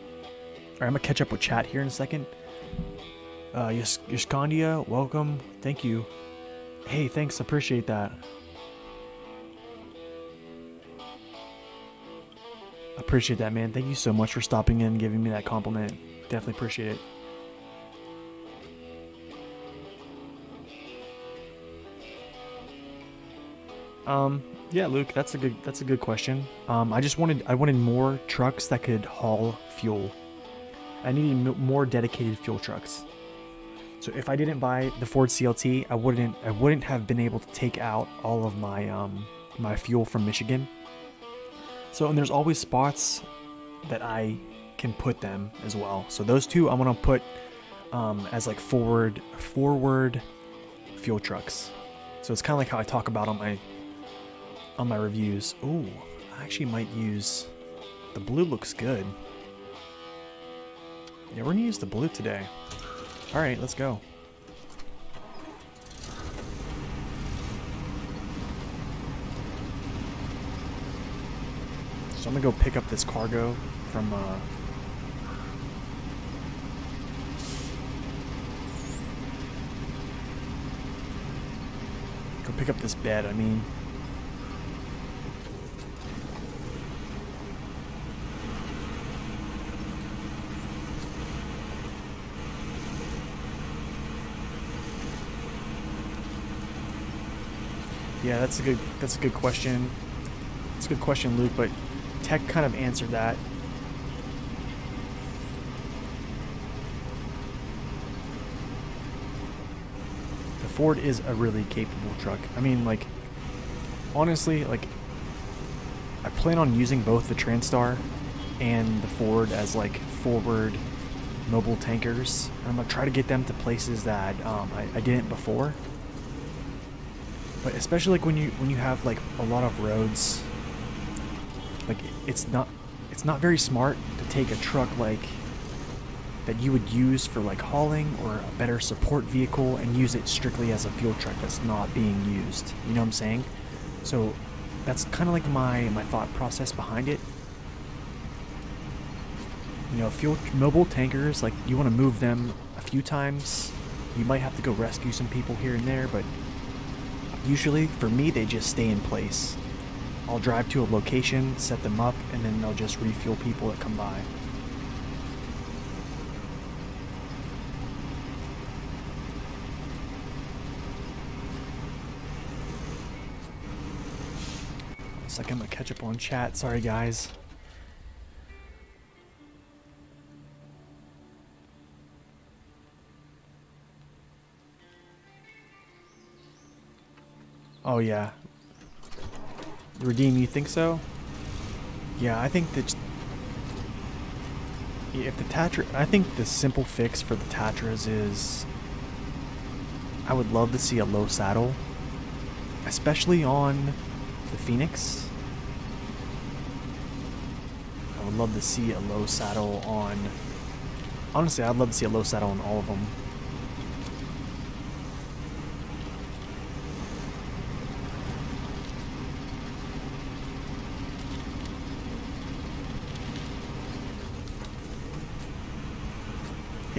Alright, I'm gonna catch up with chat here in a second. Uh, Yuskandia, welcome. Thank you. Hey, thanks, appreciate that. Appreciate that, man. Thank you so much for stopping in and giving me that compliment. Definitely appreciate it. Um, yeah, Luke, that's a good that's a good question. Um, I just wanted I wanted more trucks that could haul fuel. I needed more dedicated fuel trucks. So if I didn't buy the Ford CLT, I wouldn't I wouldn't have been able to take out all of my um my fuel from Michigan. So, and there's always spots that I can put them as well. So those two I'm gonna put um, as like forward forward fuel trucks. So it's kind of like how I talk about on my on my reviews. Ooh, I actually might use the blue. Looks good. Yeah, we're gonna use the blue today. All right, let's go. So I'm gonna go pick up this cargo from uh, go pick up this bed. I mean. Yeah, that's a good that's a good question. It's a good question, Luke, but Tech kind of answered that. The Ford is a really capable truck. I mean, like, honestly, like, I plan on using both the Transtar and the Ford as, like, forward mobile tankers. And I'm to try to get them to places that um, I, I didn't before. But especially, like, when you, when you have, like, a lot of roads like it's not it's not very smart to take a truck like that you would use for like hauling or a better support vehicle and use it strictly as a fuel truck that's not being used. You know what I'm saying? So that's kind of like my my thought process behind it. You know, fuel mobile tankers like you want to move them a few times. You might have to go rescue some people here and there, but Usually, for me, they just stay in place. I'll drive to a location, set them up, and then they'll just refuel people that come by. Second, I'm gonna catch up on chat. Sorry, guys. Oh yeah. Radim, you think so? Yeah, I think that if the Tatra, I think the simple fix for the Tatras is I would love to see a low saddle, especially on the Phoenix. I would love to see a low saddle on, honestly, I'd love to see a low saddle on all of them.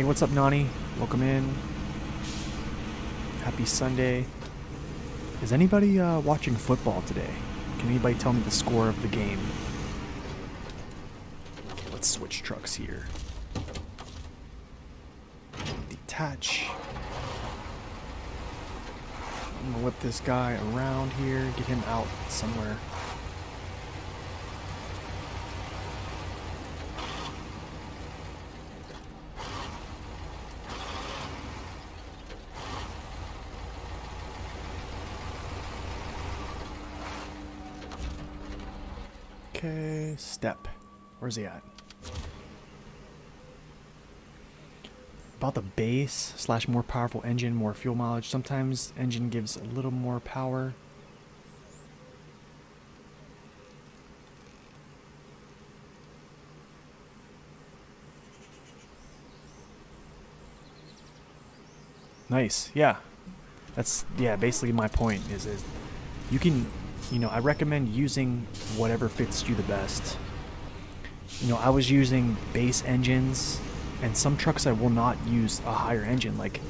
What's up, Nani? Welcome in. Happy Sunday. Is anybody uh, watching football today? Can anybody tell me the score of the game? Let's switch trucks here. Detach. I'm gonna whip this guy around here, get him out somewhere. Okay, step. Where's he at? About the base slash more powerful engine, more fuel mileage. Sometimes engine gives a little more power. Nice, yeah. That's yeah. Basically, my point is is you can you know, I recommend using whatever fits you the best. You know, I was using base engines, and some trucks I will not use a higher engine. Like,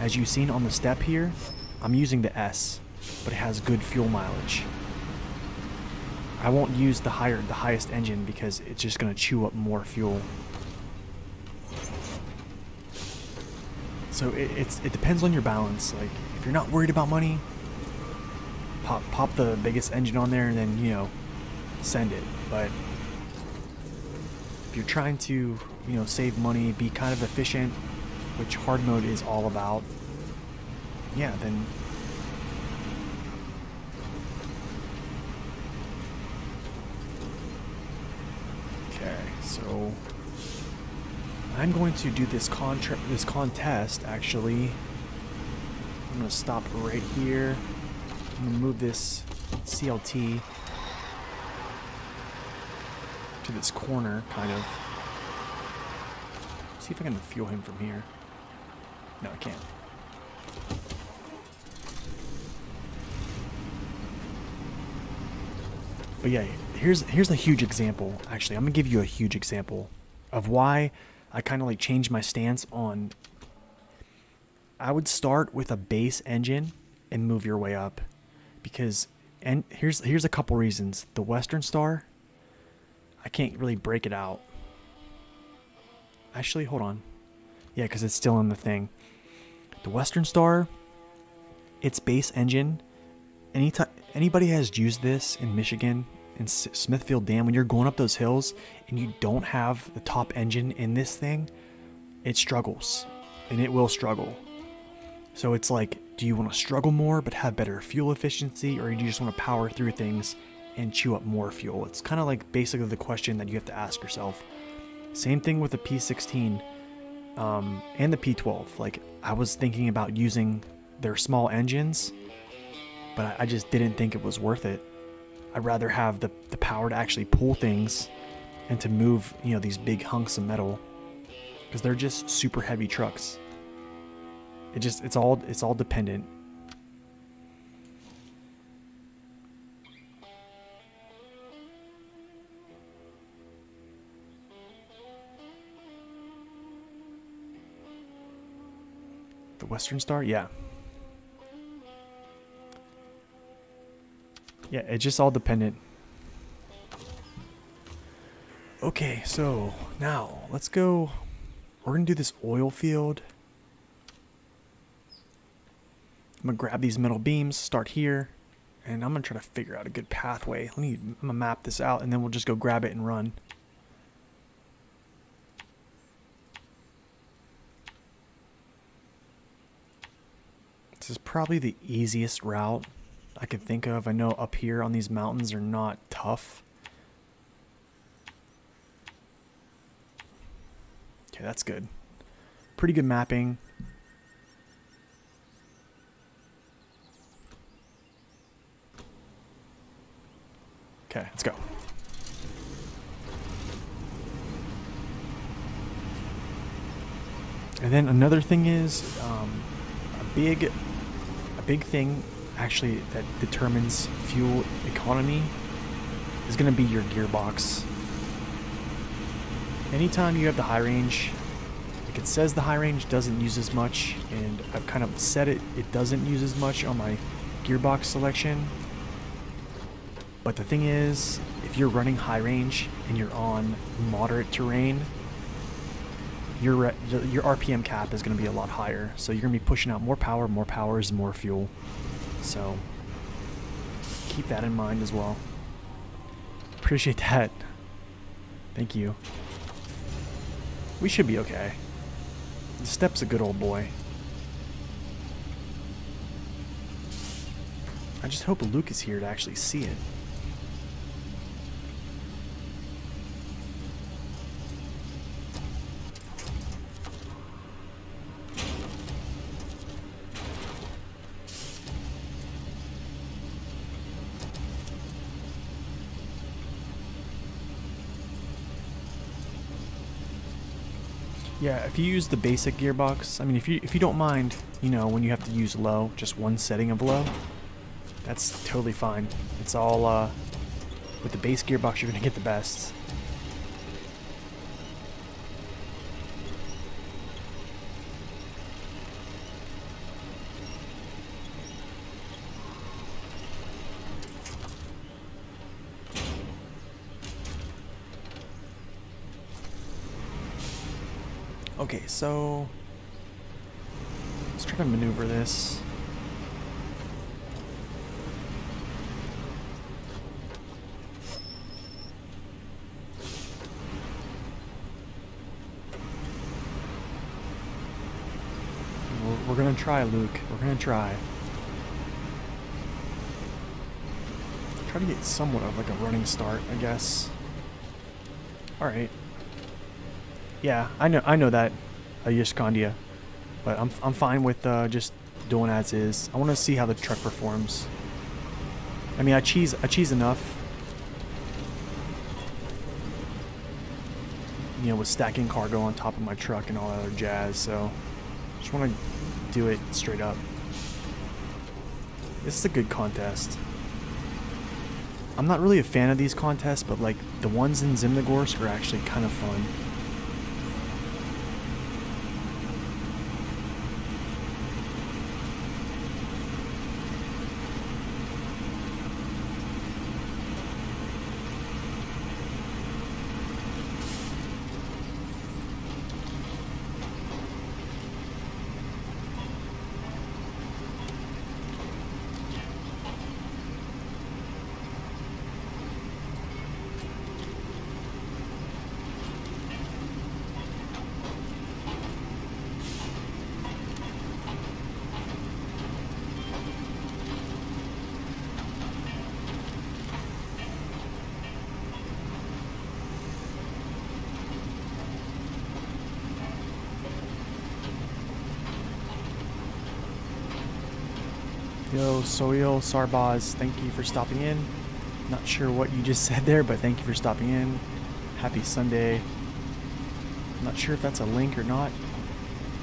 as you've seen on the step here, I'm using the S, but it has good fuel mileage. I won't use the higher, the highest engine because it's just gonna chew up more fuel. So it, it's it depends on your balance. Like, if you're not worried about money, pop pop the biggest engine on there and then you know send it but if you're trying to you know save money be kind of efficient which hard mode is all about yeah then okay so I'm going to do this contract this contest actually. I'm gonna stop right here. I'm gonna move this CLT to this corner, kind of. See if I can fuel him from here. No, I can't. But yeah, here's here's a huge example. Actually, I'm gonna give you a huge example of why I kind of like changed my stance on. I would start with a base engine and move your way up because and here's here's a couple reasons. The Western Star, I can't really break it out. Actually, hold on. Yeah, because it's still in the thing. The Western Star, its base engine. Any anybody has used this in Michigan in S Smithville Dam when you're going up those hills and you don't have the top engine in this thing, it struggles, and it will struggle. So it's like do you want to struggle more but have better fuel efficiency, or do you just want to power through things and chew up more fuel? It's kind of like basically the question that you have to ask yourself. Same thing with the P16 um, and the P12. Like, I was thinking about using their small engines, but I, just didn't think it was worth it. I'd rather have the, the power to actually pull things and to move, you know, these big hunks of metal because they're just super heavy trucks. It just it's all it's all dependent. Western Star? Yeah. Yeah, it's just all dependent. Okay, so now let's go. We're going to do this oil field. I'm gonna grab these metal beams, start here. And I'm going to try to figure out a good pathway. Let me I'm gonna map this out and then we'll just go grab it and run. Is probably the easiest route I can think of. I know up here on these mountains are not tough. Okay, that's good. Pretty good mapping. Okay, let's go. And then another thing is um, a big, big thing actually that determines fuel economy is going to be your gearbox. Anytime you have the high range, like it says the high range doesn't use as much, and I've kind of set it, it doesn't use as much on my gearbox selection. But the thing is, if you're running high range and you're on moderate terrain, your your RPM cap is going to be a lot higher. So you're going to be pushing out more power. More power is more fuel. So keep that in mind as well. Appreciate that. Thank you. We should be okay. The step's a good old boy. I just hope Luke is here to actually see it. Yeah, if you use the basic gearbox, I mean, if you if you don't mind, you know, when you have to use low, just one setting of low, that's totally fine. It's all, uh, with the base gearbox, you're going to get the best. Okay, so let's try to maneuver this. We're, we're gonna try, Luke. We're gonna try. Try to get somewhat of like a running start, I guess. Alright. Yeah, I know I know that, uh, Yashkandia, but I'm I'm fine with uh, just doing as is. I want to see how the truck performs. I mean, I cheese I cheese enough. You know, with stacking cargo on top of my truck and all that other jazz. So, just want to do it straight up. This is a good contest. I'm not really a fan of these contests, but like the ones in Zimnegorsk are actually kind of fun. Yo, Soil Sarbaz, thank you for stopping in. Not sure what you just said there, but thank you for stopping in. Happy Sunday. I'm Not sure if that's a link or not.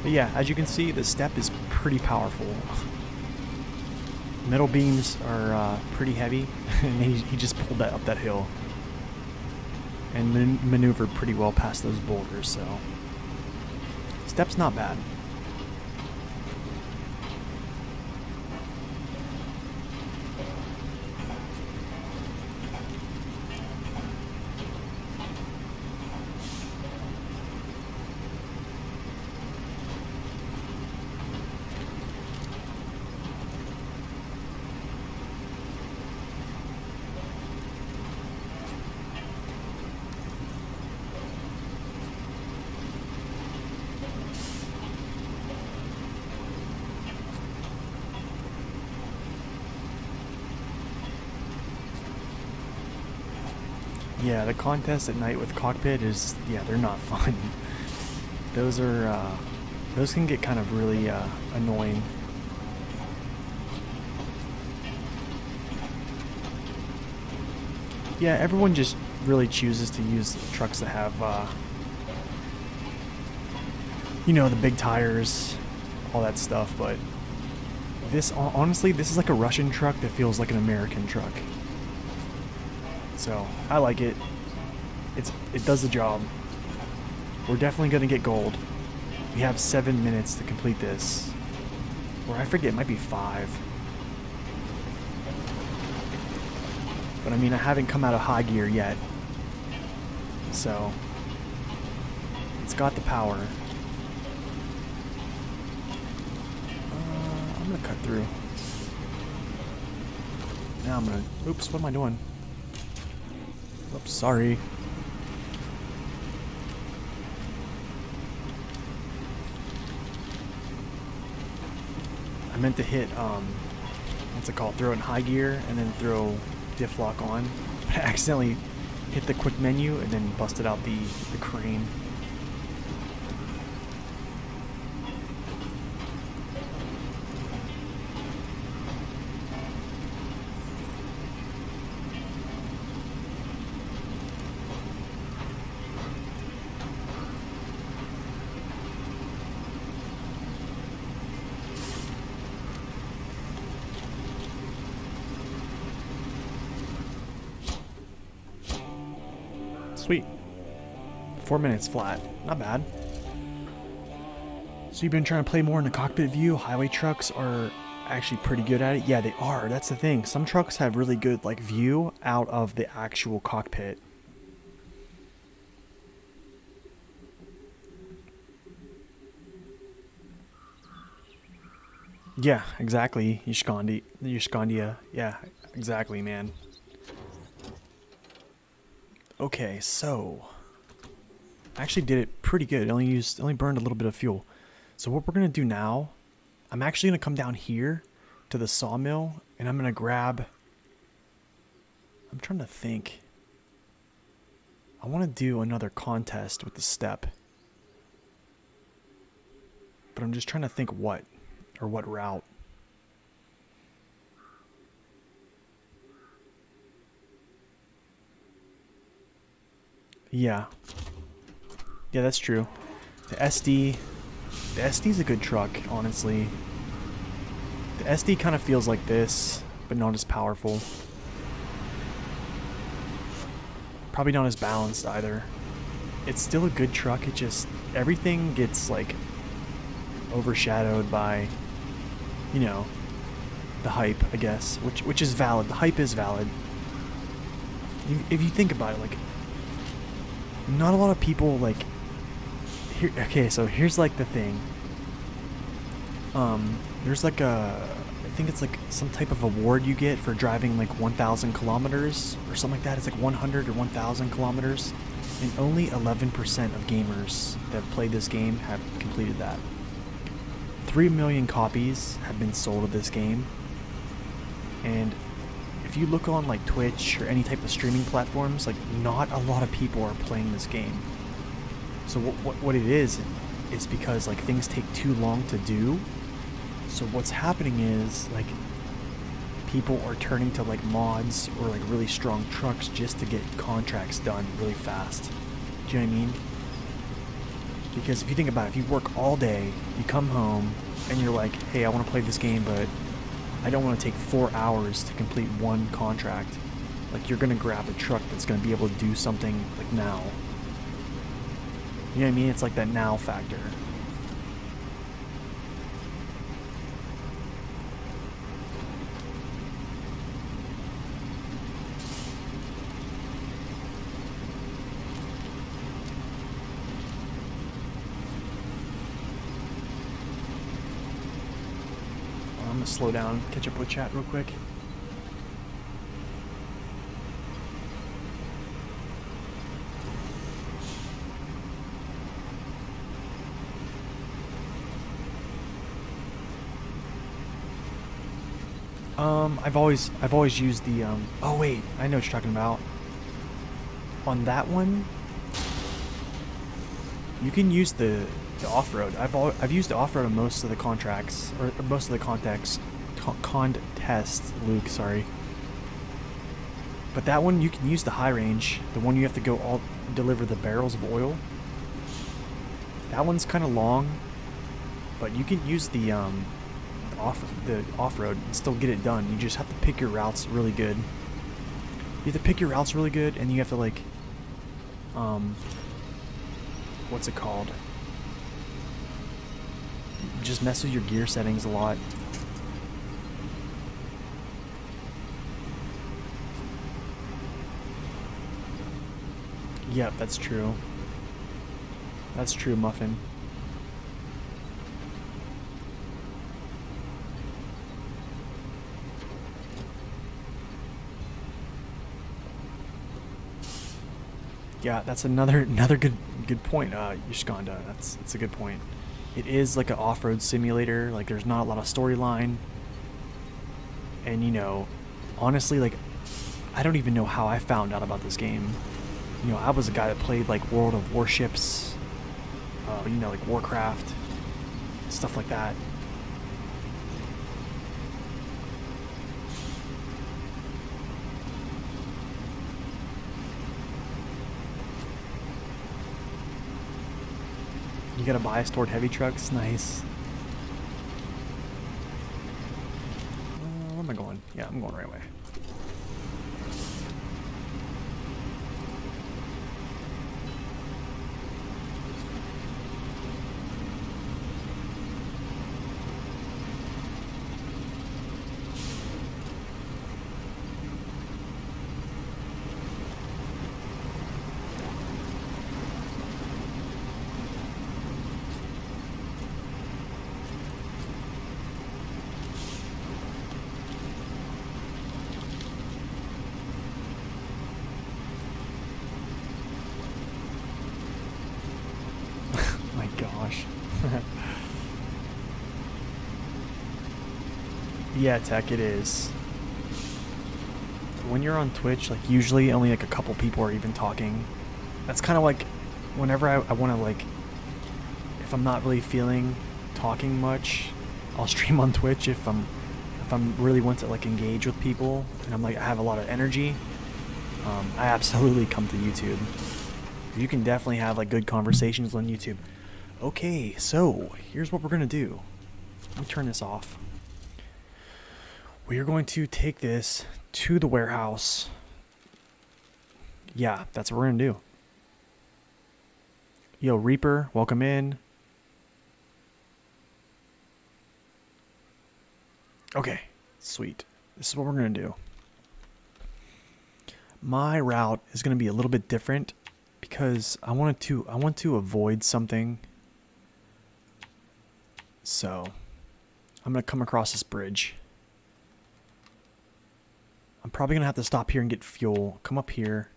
But yeah, as you can see, the step is pretty powerful. Metal beams are uh, pretty heavy, and he, he just pulled that up that hill. And man maneuvered pretty well past those boulders, so... Step's not bad. Yeah, the contest at night with cockpit is yeah, they're not fun. those are uh, those can get kind of really uh, annoying. Yeah, everyone just really chooses to use trucks that have, uh, you know, the big tires, all that stuff. But this, honestly, this is like a Russian truck that feels like an American truck. So I like it. It's it does the job. We're definitely gonna get gold. We have seven minutes to complete this. Or I forget, it might be five. But I mean, I haven't come out of high gear yet. So, it's got the power. Uh, I'm gonna cut through. Now I'm gonna, oops, what am I doing? Oops, sorry. I meant to hit, um, what's it called? Throw in high gear and then throw diff lock on. I accidentally hit the quick menu and then busted out the, the crane. Sweet. Four minutes flat. Not bad. So you've been trying to play more in the cockpit view? Highway trucks are actually pretty good at it. Yeah, they are. That's the thing. Some trucks have really good like view out of the actual cockpit. Yeah, exactly. Yushkandi, Yushkandia. Yeah, exactly, man. Okay, so actually did it pretty good. It only used only burned a little bit of fuel. So what we're gonna do now, I'm actually gonna come down here to the sawmill and I'm gonna grab I'm trying to think. I wanna do another contest with the step. But I'm just trying to think what or what route. Yeah. Yeah, that's true. The SD... The SD's a good truck, honestly. The SD kind of feels like this, but not as powerful. Probably not as balanced either. It's still a good truck, it just... Everything gets, like, overshadowed by, you know, the hype, I guess. Which, which is valid. The hype is valid. If you think about it, like, not a lot of people like here okay so here's like the thing um there's like a I think it's like some type of award you get for driving like 1,000 kilometers or something like that. It's like 100 or 1,000 kilometers. And only 11% of gamers that have played this game have completed that. 3 million copies have been sold of this game. And if you look on like Twitch or any type of streaming platforms, like not a lot of people are playing this game. So what, what, what it is, is because like things take too long to do. So what's happening is like people are turning to like mods or like really strong trucks just to get contracts done really fast. Do you know what I mean? Because if you think about it, if you work all day, you come home and you're like, hey, I want to play this game, but I don't want to take four hours to complete one contract. Like, you're going to grab a truck that's going to be able to do something, like, now. You know what I mean? It's like that now factor. Slow down, catch up with chat real quick. Um, I've always I've always used the um. Oh wait, I know what you're talking about. on that one, you can use the, the off-road. I've all, I've used the off-road on most of the contracts or, most of the context con contests. Luke, sorry. But that one you can use the high range. The one you have to go all deliver the barrels of oil. That one's kind of long, but you can use the um, off the off-road and still get it done. You just have to pick your routes really good. You have to pick your routes really good, and you have to like, um, what's it called? Just mess with your gear settings a lot. Yep, that's true. That's true, Muffin. Yeah, that's another another good good point, uh. That's that's a good point. It is like an off-road simulator. Like, there's not a lot of storyline, and you know, honestly, like, I don't even know how I found out about this game. You know, I was a guy that played like World of Warships, uh, you know, like Warcraft, stuff like that. You got a bias toward heavy trucks? Nice. Uh, where am I going? Yeah, I'm going right away. my gosh. Yeah, Tech, it is. When you're on Twitch, like usually only like a couple people are even talking. That's kind of like whenever I, I want to like, if I'm not really feeling talking much, I'll stream on Twitch if I'm if I'm really want to like engage with people and I'm like I have a lot of energy. Um, I absolutely come to YouTube. You can definitely have like good conversations on YouTube. Okay, so here's what we're gonna do. Let me turn this off. We are going to take this to the warehouse. Yeah, that's what we're gonna do. Yo, Reaper, welcome in. Okay, sweet. This is what we're gonna do. My route is gonna be a little bit different because I wanted to I want to avoid something. So I'm gonna come across this bridge. I'm probably gonna have to stop here and get fuel. Come up here.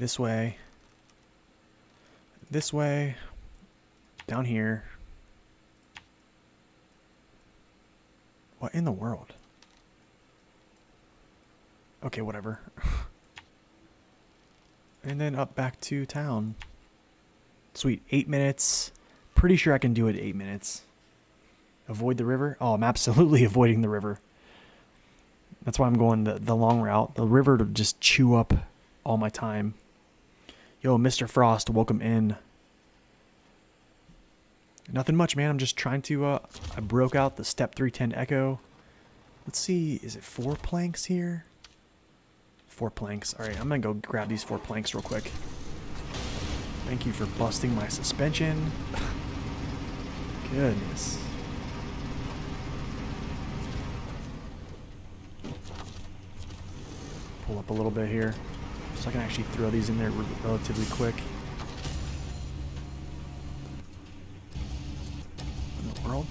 This way. This way. Down here. What in the world? Okay, whatever. and then up back to town. Sweet, eight minutes. Pretty sure I can do it eight minutes. Avoid the river? Oh, I'm absolutely avoiding the river. That's why I'm going the, the long route. The river to just chew up all my time. Yo, Mr. Frost, welcome in. Nothing much, man. I'm just trying to, uh, I broke out the Step 310 Echo. Let's see, is it four planks here? Four planks. All right, I'm gonna go grab these four planks real quick. Thank you for busting my suspension. Goodness. Pull up a little bit here, so I can actually throw these in there relatively quick. In the world?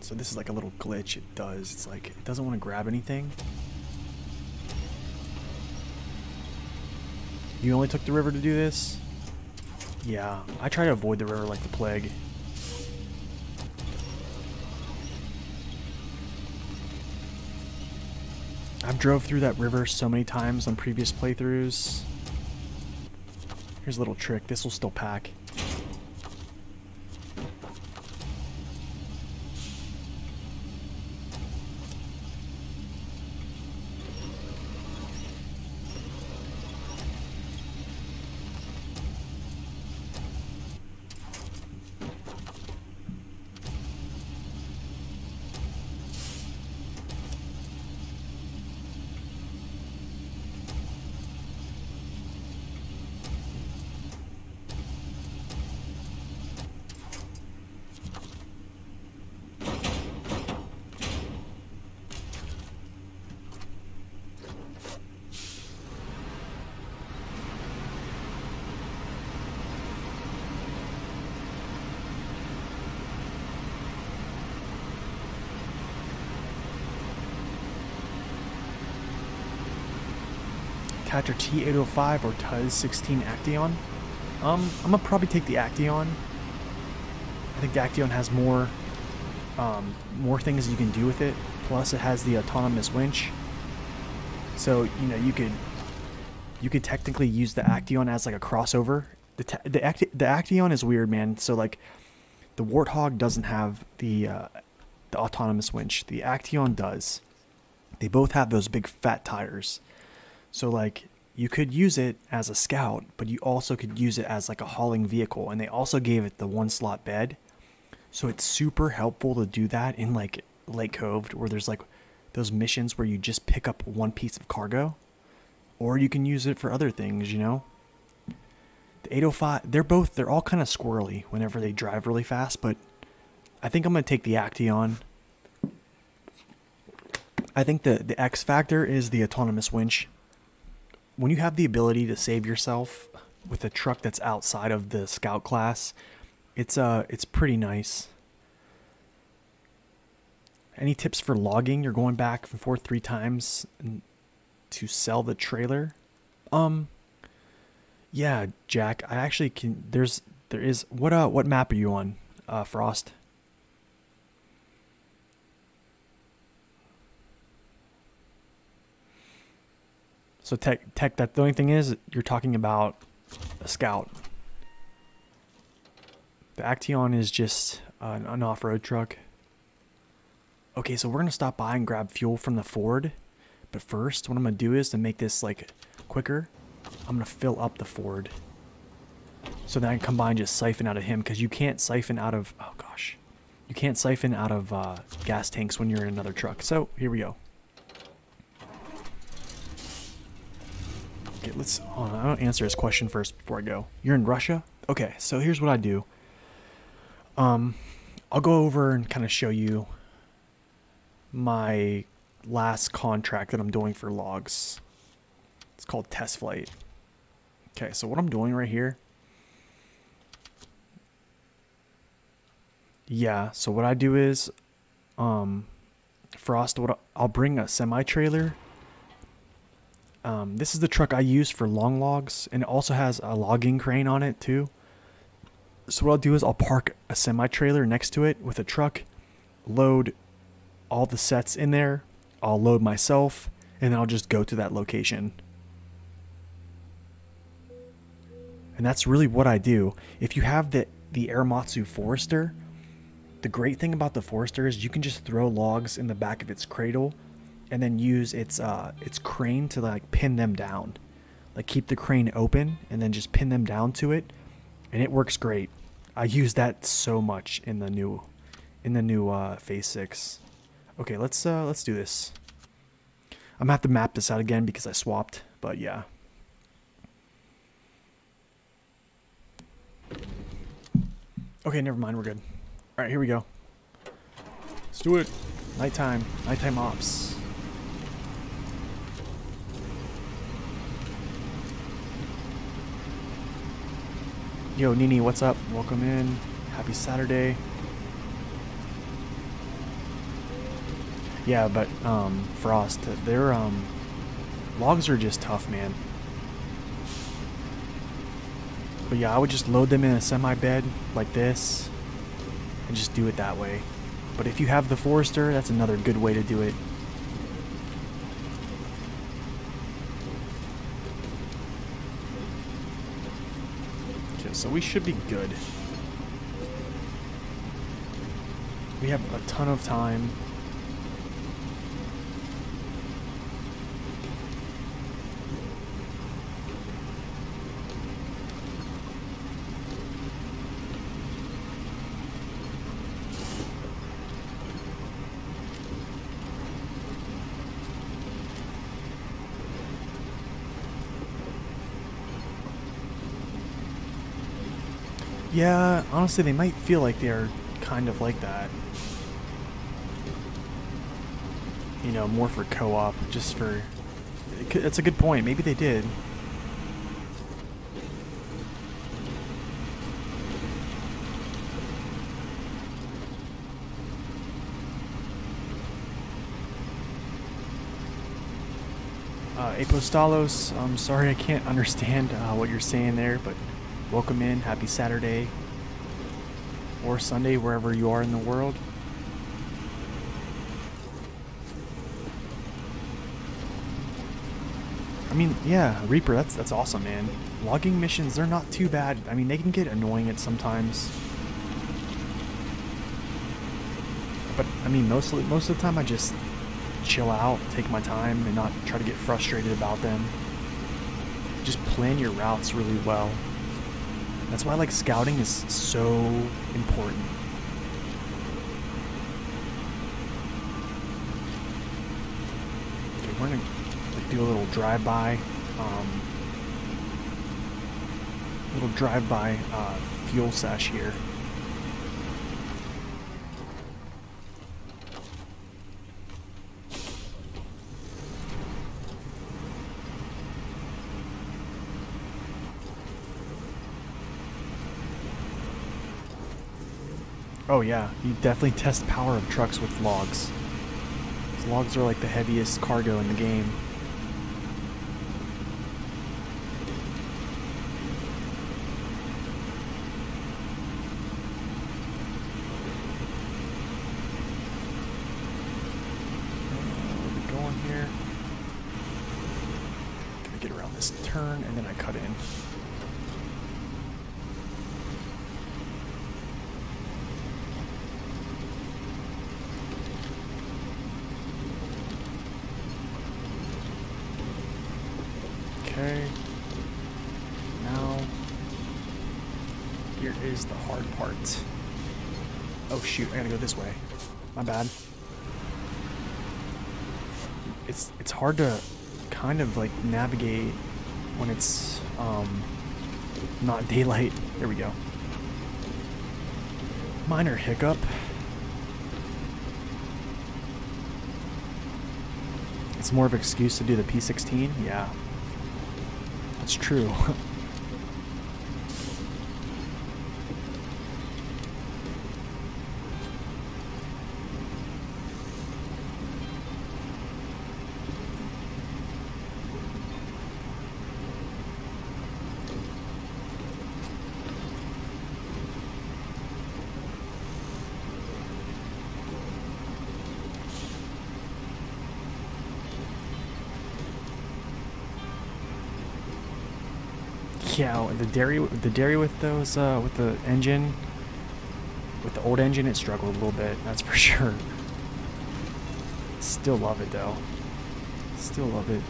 So this is like a little glitch. It does. It's like it doesn't want to grab anything. You only took the river to do this? Yeah, I try to avoid the river like the plague. I've drove through that river so many times on previous playthroughs. Here's a little trick. This will still pack. Catcher T805 or Tuz 16 Actaeon. Um, I'm gonna probably take the Actaeon. I think the Actaeon has more, um, more things you can do with it. Plus, it has the autonomous winch. So you know you could, you could technically use the Actaeon as like a crossover. The the, Act the Action is weird, man. So like, the Warthog doesn't have the uh, the autonomous winch. The Actaeon does. They both have those big fat tires. So like you could use it as a scout, but you also could use it as like a hauling vehicle. And they also gave it the one slot bed. So it's super helpful to do that in like Lake Kovd where there's like those missions where you just pick up one piece of cargo. Or you can use it for other things, you know? The 805, they're both, they're all kind of squirrely whenever they drive really fast, but I think I'm going to take the Action. I think the, the X factor is the autonomous winch when you have the ability to save yourself with a truck that's outside of the scout class, it's uh it's pretty nice. Any tips for logging? You're going back and forth three times to sell the trailer. Um yeah, Jack, I actually can there's there is what uh what map are you on? Uh Frost. So tech, tech. That the only thing is, you're talking about a scout. The Actaeon is just an, an off-road truck. Okay, so we're gonna stop by and grab fuel from the Ford. But first, what I'm gonna do is to make this like quicker. I'm gonna fill up the Ford. So then I can and just siphon out of him because you can't siphon out of. Oh gosh, you can't siphon out of uh, gas tanks when you're in another truck. So here we go. Let's. Oh, I don't answer his question first before I go. You're in Russia? Okay, so here's what I do. Um, I'll go over and kind of show you my last contract that I'm doing for logs. It's called test flight. Okay, so what I'm doing right here. Yeah, so what I do is, um, Frost, what I'll bring a semi trailer um, this is the truck I use for long logs, and it also has a logging crane on it too. So what I'll do is I'll park a semi trailer next to it with a truck, load all the sets in there. I'll load myself, and then I'll just go to that location. And that's really what I do. If you have the the Aramatsu Forester, the great thing about the Forester is you can just throw logs in the back of its cradle and then use its uh, its crane to like pin them down. Like keep the crane open and then just pin them down to it, and it works great. I use that so much in the new in the new uh, Phase Six. Okay, let's uh, let's do this. I'm gonna have to map this out again because I swapped, but yeah. Okay, never mind, we're good. Alright, here we go. Let's do it. Nighttime. Nighttime ops. Yo, Nini, what's up? Welcome in. Happy Saturday. Yeah, but um, Frost, their um, logs are just tough, man. But yeah, I would just load them in a semi bed like this and just do it that way. But if you have the Forester, that's another good way to do it. So we should be good. We have a ton of time. Yeah, honestly, they might feel like they're kind of like that. You know, more for co-op, just for... That's a good point. Maybe they did. Uh, Apostalos, I'm sorry I can't understand uh, what you're saying there, but welcome in. Happy Saturday or Sunday, wherever you are in the world. I mean, yeah, Reaper, that's that's awesome, man. Logging missions, they're not too bad. I mean, they can get annoying at sometimes. But I mean, mostly most of the time I just chill out, take my time, and not try to get frustrated about them. Just plan your routes really well. That's why like scouting is so important. Okay, we're gonna like, do a little drive-by, um, little drive-by uh, fuel sesh here. Oh yeah, you definitely test power of trucks with logs. logs are like the heaviest cargo in the game. Okay. Now, here is the hard part. Oh shoot, I gotta go this way. My bad. It's it's hard to kind of like navigate when it's um not daylight. There we go. Minor hiccup. It's more of an excuse to do the P16? Yeah, that's true. Yeah, the dairy, the dairy with those, uh, with the engine, with the old engine, it struggled a little bit. That's for sure. Still love it though. Still love it.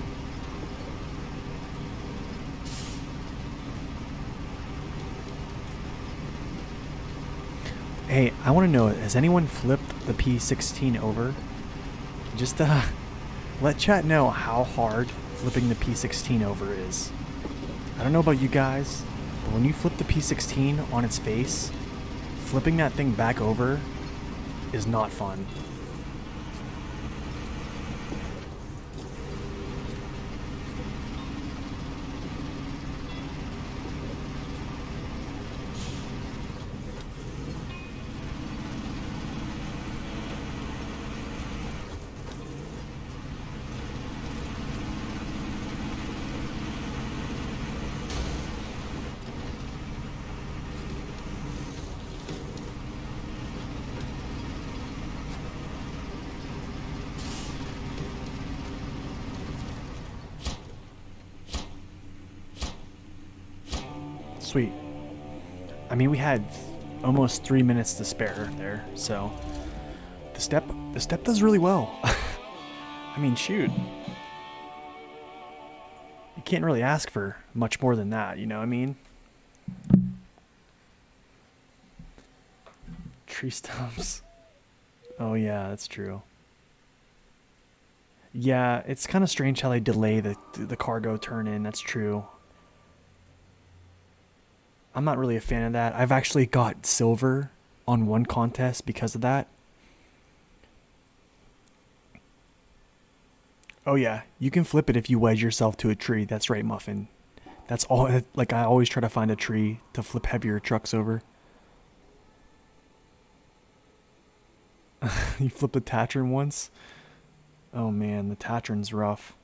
Hey, I want to know, has anyone flipped the P16 over? Just uh, let chat know how hard flipping the P16 over is. I don't know about you guys, but when you flip the P16 on its face, flipping that thing back over is not fun. Sweet. I mean, we had almost three minutes to spare there, so the step the step does really well. I mean, shoot. You can't really ask for much more than that, you know what I mean? Tree stumps. Oh yeah, that's true. Yeah, it's kind of strange how they delay the the cargo turn in. That's true. I'm not really a fan of that. I've actually got silver on one contest because of that. Oh yeah, you can flip it if you wedge yourself to a tree. That's right, Muffin. That's all. Like I always try to find a tree to flip heavier trucks over. you flipped a Tatron once? Oh man, the Tatron's rough.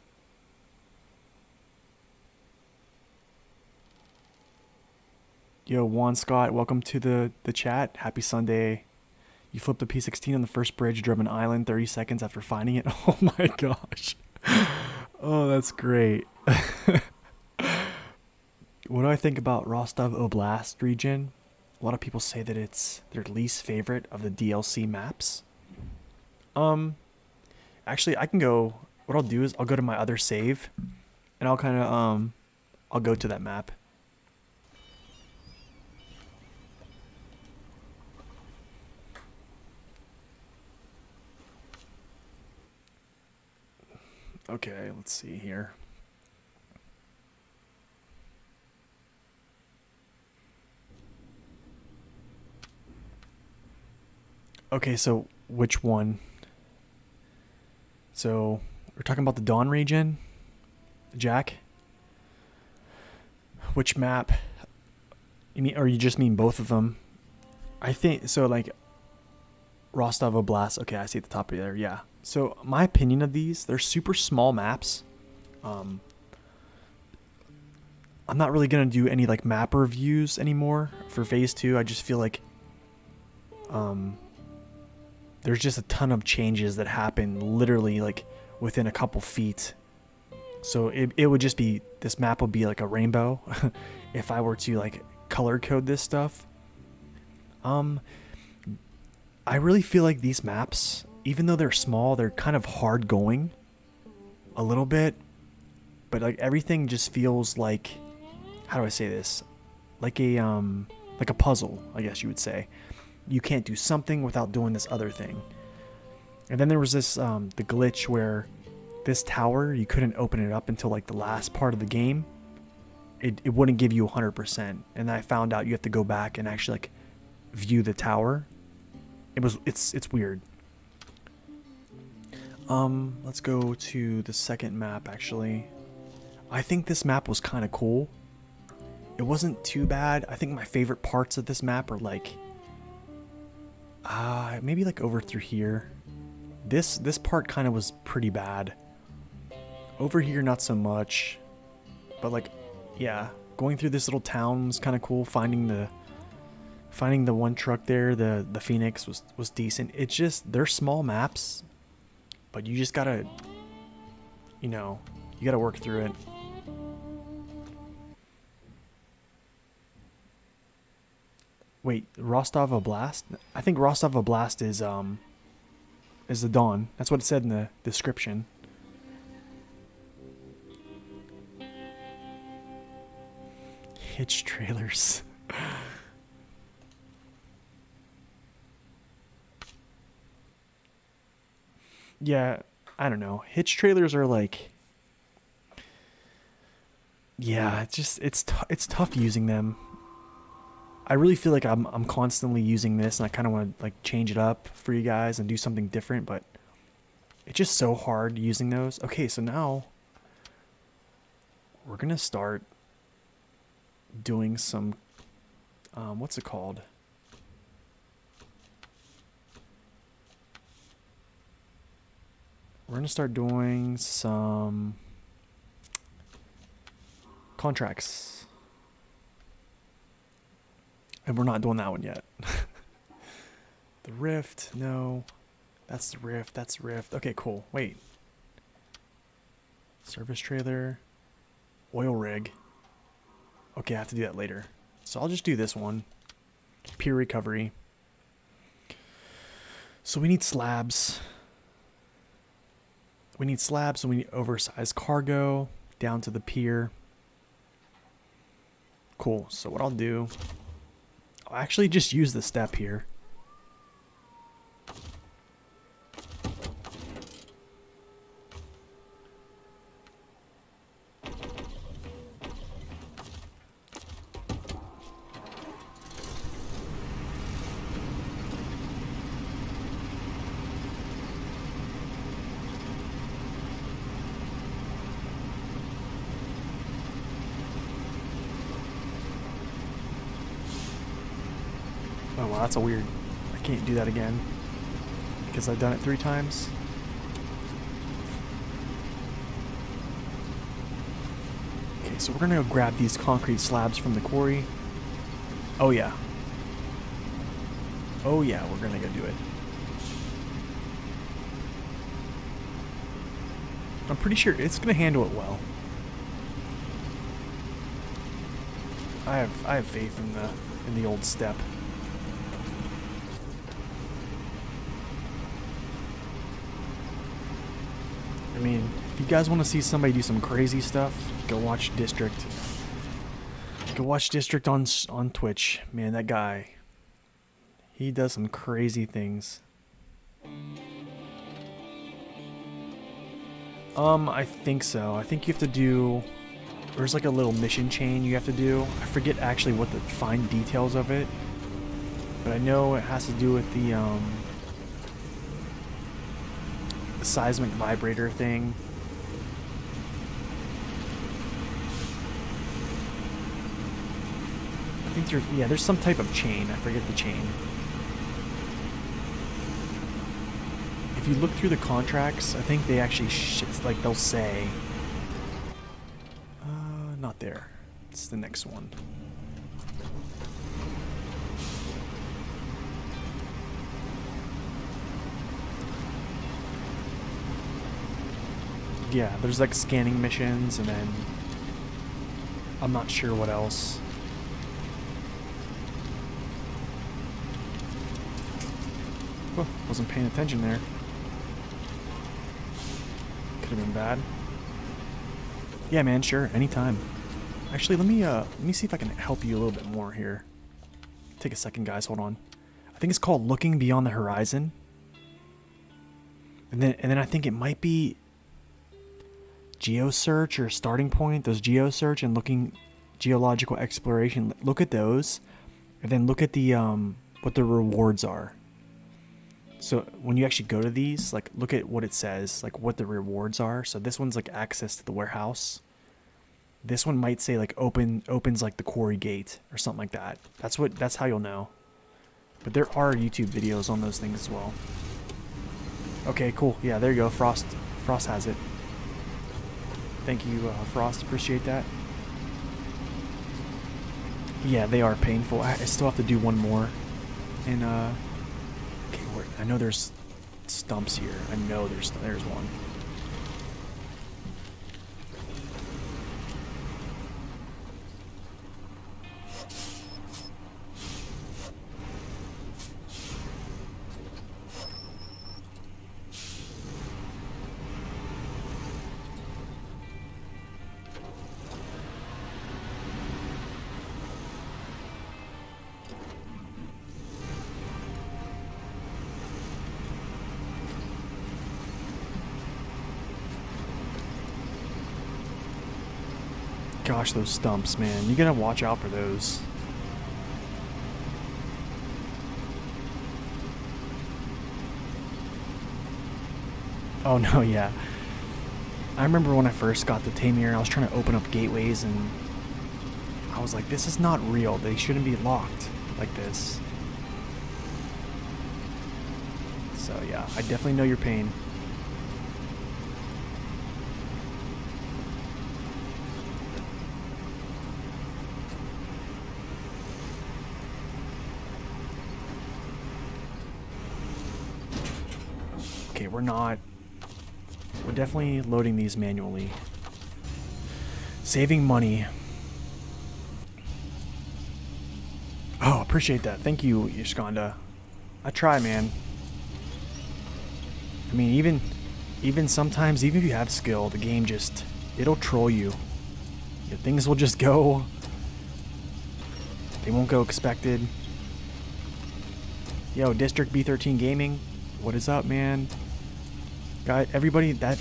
Yo, Juan Scott, welcome to the, the chat. Happy Sunday. You flipped a P16 on the first bridge, drove an island 30 seconds after finding it. Oh my gosh. Oh, that's great. what do I think about Rostov Oblast region? A lot of people say that it's their least favorite of the DLC maps. Um, actually, I can go. What I'll do is I'll go to my other save, and I'll kind of um, I'll go to that map. Okay, let's see here. Okay, so which one? So we're talking about the Don region, Jack. Which map? You mean, or you just mean both of them? I think so. Like Rostov Oblast. Okay, I see the top of there. Yeah. So my opinion of these, they're super small maps. Um, I'm not really gonna do any like map reviews anymore for Phase Two. I just feel like um, there's just a ton of changes that happen literally like within a couple feet. So it, it would just be this map would be like a rainbow if I were to like color code this stuff. Um I really feel like these maps, even though they're small, they're kind of hard going a little bit. But like everything just feels like how do I say this? Like a um like a puzzle, I guess you would say you can't do something without doing this other thing. And then there was this um, the glitch where this tower you couldn't open it up until like the last part of the game. It it wouldn't give you 100%. And I found out you have to go back and actually like view the tower. It was it's it's weird. Um, let's go to the second map actually. I think this map was kind of cool. It wasn't too bad. I think my favorite parts of this map are like uh, maybe like over through here. This this part kind of was pretty bad. Over here, not so much. But like, yeah, going through this little town was kind of cool. Finding the finding the one truck there, the the Phoenix was was decent. It's just they're small maps, but you just gotta, you know, you gotta work through it. Wait, Rostov Oblast? I think Rostov Oblast is um is the Don. That's what it said in the description. Hitch trailers. yeah, I don't know. Hitch trailers are like yeah, it's just it's it's tough using them I really feel like I'm I'm constantly using this and I kind of want to like change it up for you guys and do something different, but it's just so hard using those. Okay, so now we're to start doing some um, what's it called? We're going to start doing some contracts. And we're not doing that one yet. the Rift, no. That's the Rift, that's the Rift. Okay, cool. Wait. Service trailer. Oil rig. Okay, I have to do that later. So I'll just do this one. Pier recovery. So we need slabs. We need slabs and we need oversized cargo down to the pier. Cool. So what I'll do, I'll actually just use the step here. That's a weird... I can't do that again. Because I've done it three times. Okay, so we're gonna go grab these concrete slabs from the quarry. Oh, yeah. Oh, yeah, we're gonna go do it. I'm pretty sure it's gonna handle it well. I have I have faith in the in the old step. I mean, if you guys want to see somebody do some crazy stuff, go watch District. Go watch District on on Twitch. Man, that guy. He does some crazy things. Um, I think so. I think you have to do. There's like a little mission chain you have to do. I forget actually what the fine details of it, but I know it has to do with the um, the seismic vibrator thing. Think there's yeah, there's some type of chain. I forget the chain. If you look through the contracts, I think they actually like they'll say. Uh, not there. It's the next one. Yeah, there's like scanning missions and then I'm not sure what else. Wasn't paying attention there. Could have been bad. Yeah, man, sure, anytime. Actually, let me uh let me see if I can help you a little bit more here. Take a second, guys. Hold on. I think it's called Looking Beyond the Horizon. And then and then I think it might be GeoSearch or Starting Point. Those GeoSearch and looking geological exploration. Look at those, and then look at the um what the rewards are. So when you actually go to these, like look at what it says, like what the rewards are. So this one's like access to the warehouse. This one might say like open opens like the quarry gate or something like that. That's what that's how you'll know. But there are YouTube videos on those things as well. Okay, cool. Yeah, there you go. Frost Frost has it. Thank you, uh, Frost. Appreciate that. Yeah, they are painful. I, still have to do one more. And uh I know there's stumps here. I know there's there's one. Gosh, those stumps, man. You gotta watch out for those. Oh no, yeah. I remember when I first got the Taymyr, I was trying to open up gateways and I was like, this is not real. They shouldn't be locked like this. So yeah, I definitely know your pain. Okay, we're not. We're definitely loading these manually. Saving money. Oh, appreciate that. Thank you, Yashkonda. I try, man. I mean, even even sometimes, even if you have skill, the game just it'll troll you. Things will just go. They won't go expected. Yo, District B13 Gaming, what is up, man? Guy, everybody that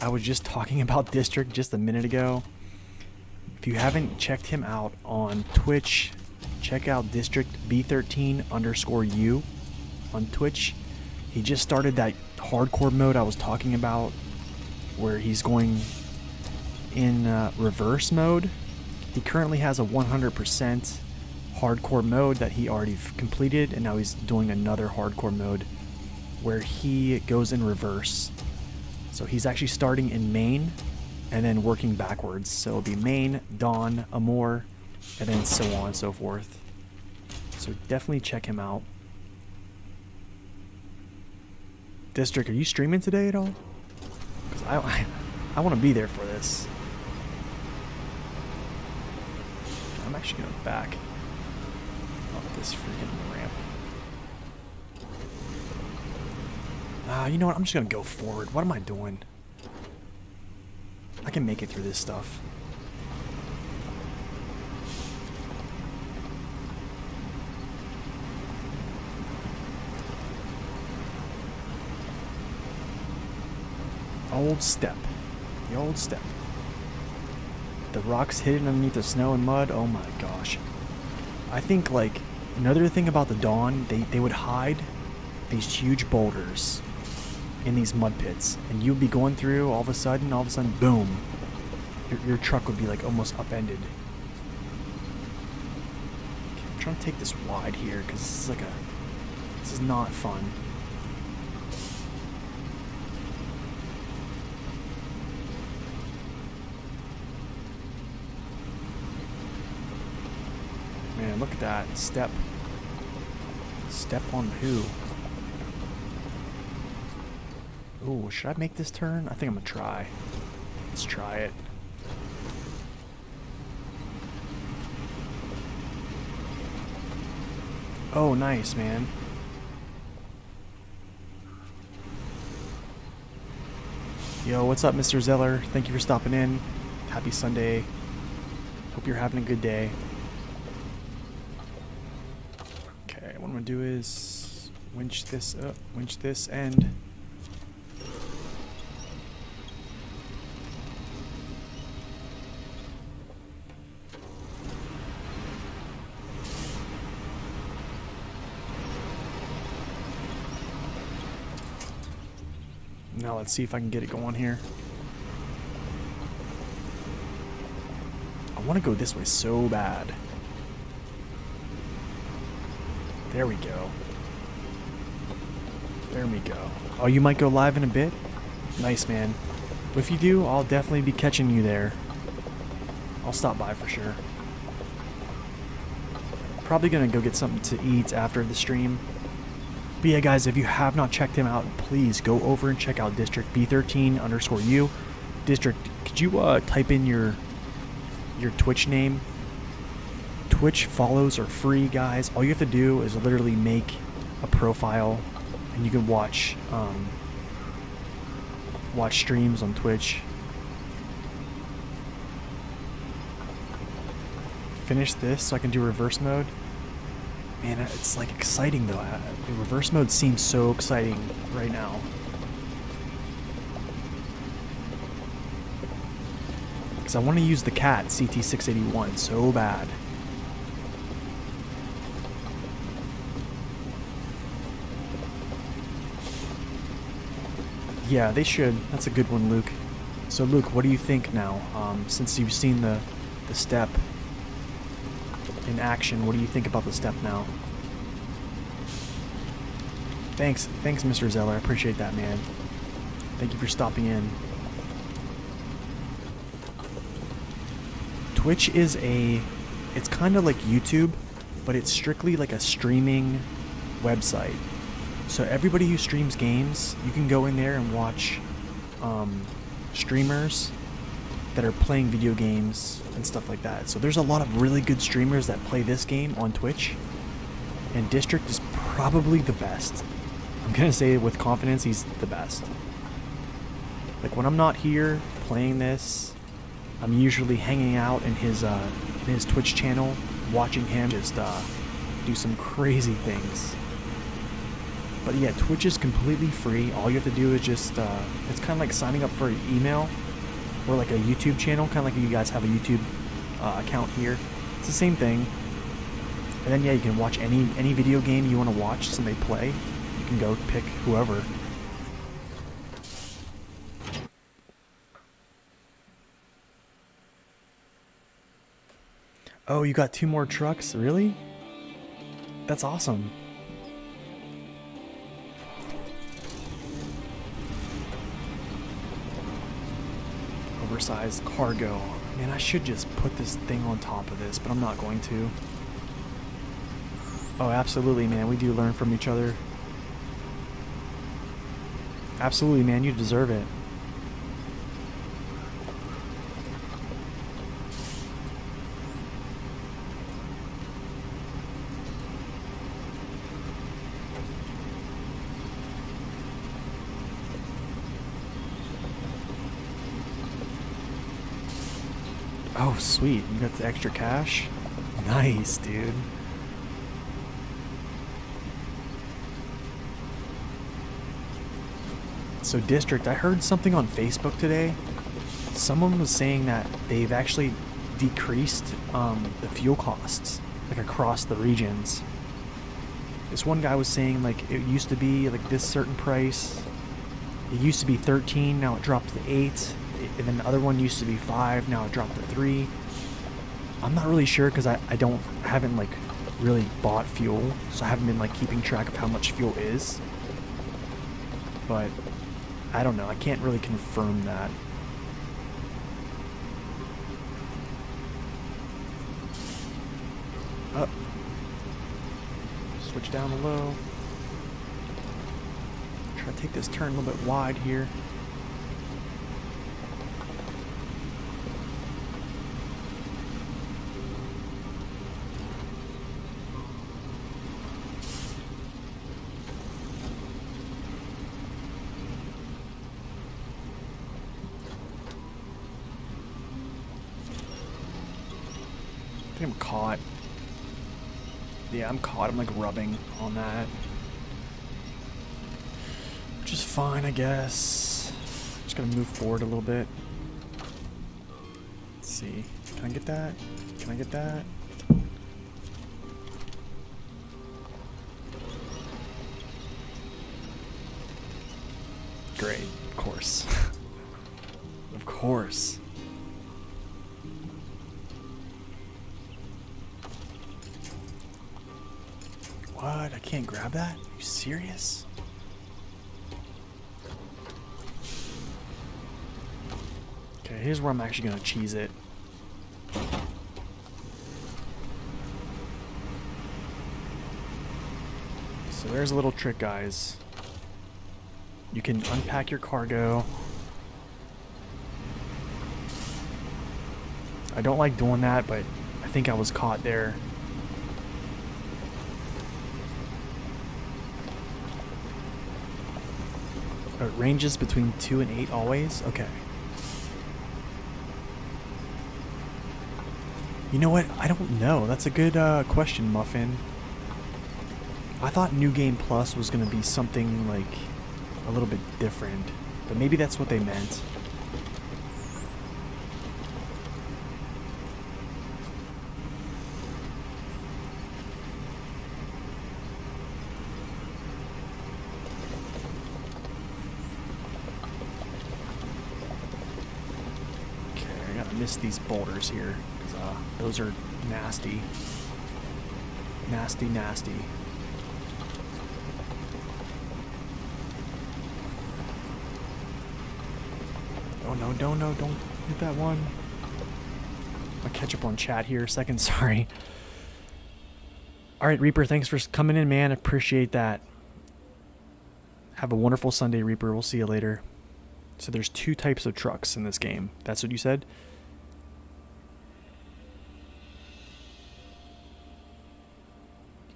I was just talking about District just a minute ago. If you haven't checked him out on Twitch, check out District B13 underscore U on Twitch. He just started that hardcore mode I was talking about where he's going in uh, reverse mode. He currently has a 100% hardcore mode that he already completed, and now he's doing another hardcore mode where he goes in reverse. So he's actually starting in Maine and then working backwards. So it'll be Maine, Don, Amur, and then so on and so forth. So definitely check him out. District, are you streaming today at all? Because I, I, I want to be there for this. I'm actually going to back up this freaking ramp. Ah, uh, you know what? I'm just going to go forward. What am I doing? I can make it through this stuff. Old step. The old step. The rocks hidden underneath the snow and mud. Oh my gosh. I think like another thing about the Don, they, they would hide these huge boulders in these mud pits. And you'd be going through all of a sudden, all of a sudden, boom. Your, your truck would be like almost upended. Okay, I'm trying to take this wide here because this is like a, this is not fun. Man, look at that. Step. Step on who? Ooh, should I make this turn? I think I'm gonna try. Let's try it. Oh, nice, man. Yo, what's up, Mr. Zeller? Thank you for stopping in. Happy Sunday. Hope you're having a good day. Okay, what I'm gonna do is winch this up, winch this end. Let's see if I can get it going here. I want to go this way so bad. There we go. There we go. Oh, you might go live in a bit? Nice, man. If you do, I'll definitely be catching you there. I'll stop by for sure. Probably gonna go get something to eat after the stream. Yeah, guys, if you have not checked him out, please go over and check out District B13 underscore U. District, could you uh, type in your your Twitch name Twitch follows are free, guys. All you have to do is literally make a profile, and you can watch um, watch streams on Twitch. Finish this so I can do reverse mode. Man, it's like exciting though. The reverse mode seems so exciting right now. Because I want to use the cat CT681 so bad. Yeah, they should. That's a good one, Luke. So, Luke, what do you think now? Um, since you've seen the, the step in action, what do you think about the step now? Thanks, thanks, Mr. Zeller. I appreciate that, man. Thank you for stopping in. Twitch is a, it's kind of like YouTube, but it's strictly like a streaming website. So everybody who streams games, you can go in there and watch um, streamers that are playing video games and stuff like that. So there's a lot of really good streamers that play this game on Twitch. And District is probably the best. I'm gonna say with confidence he's the best. Like when I'm not here playing this, I'm usually hanging out in his uh, in his Twitch channel, watching him just uh, do some crazy things. But yeah, Twitch is completely free. All you have to do is just, uh, it's kind of like signing up for an email or like a YouTube channel, kind of like you guys have a YouTube uh, account here. It's the same thing. And then yeah, you can watch any any video game you want to watch somebody play. You can go pick whoever. Oh, you got two more trucks? Really? That's awesome. Oversized cargo. Man, I should just put this thing on top of this, but I'm not going to. Oh, absolutely, man. We do learn from each other. Absolutely, man. You deserve it. Oh, sweet. You got the extra cash? Nice, dude. So, District, I heard something on Facebook today. Someone was saying that they've actually decreased um, the fuel costs, like across the regions. This one guy was saying, like, it used to be like this certain price. It used to be 13, now it dropped to 8 and then the other one used to be five now it dropped to three. I'm not really sure because I, I don't haven't like really bought fuel so i haven't been like keeping track of how much fuel is. But i don't know i can't really confirm that. Up. Switch down the low try to take this turn a little bit wide here I think I'm caught. Yeah, I'm caught. I'm like rubbing on that. Which is fine, I guess. Just gonna move forward a little bit. Let's see. Can I get that? Can I get that? Great. Of course. of course. That? Are you serious? Okay, here's where I'm actually gonna cheese it. So there's a little trick, guys. You can unpack your cargo. I don't like doing that, but I think I was caught there. It ranges between 2 and 8 always? Okay. You know what? I don't know. That's a good uh, question, Muffin. I thought New Game Plus was going to be something like a little bit different, but maybe that's what they meant. Okay, I these boulders here, uh, those are nasty. Nasty, nasty. Oh no, don't, no, don't hit that one. I'll catch up on chat here second, sorry. Alright, Reaper, thanks for coming in, man. Appreciate that. Have a wonderful Sunday, Reaper. We'll see you later. So there's two types of trucks in this game. That's what you said?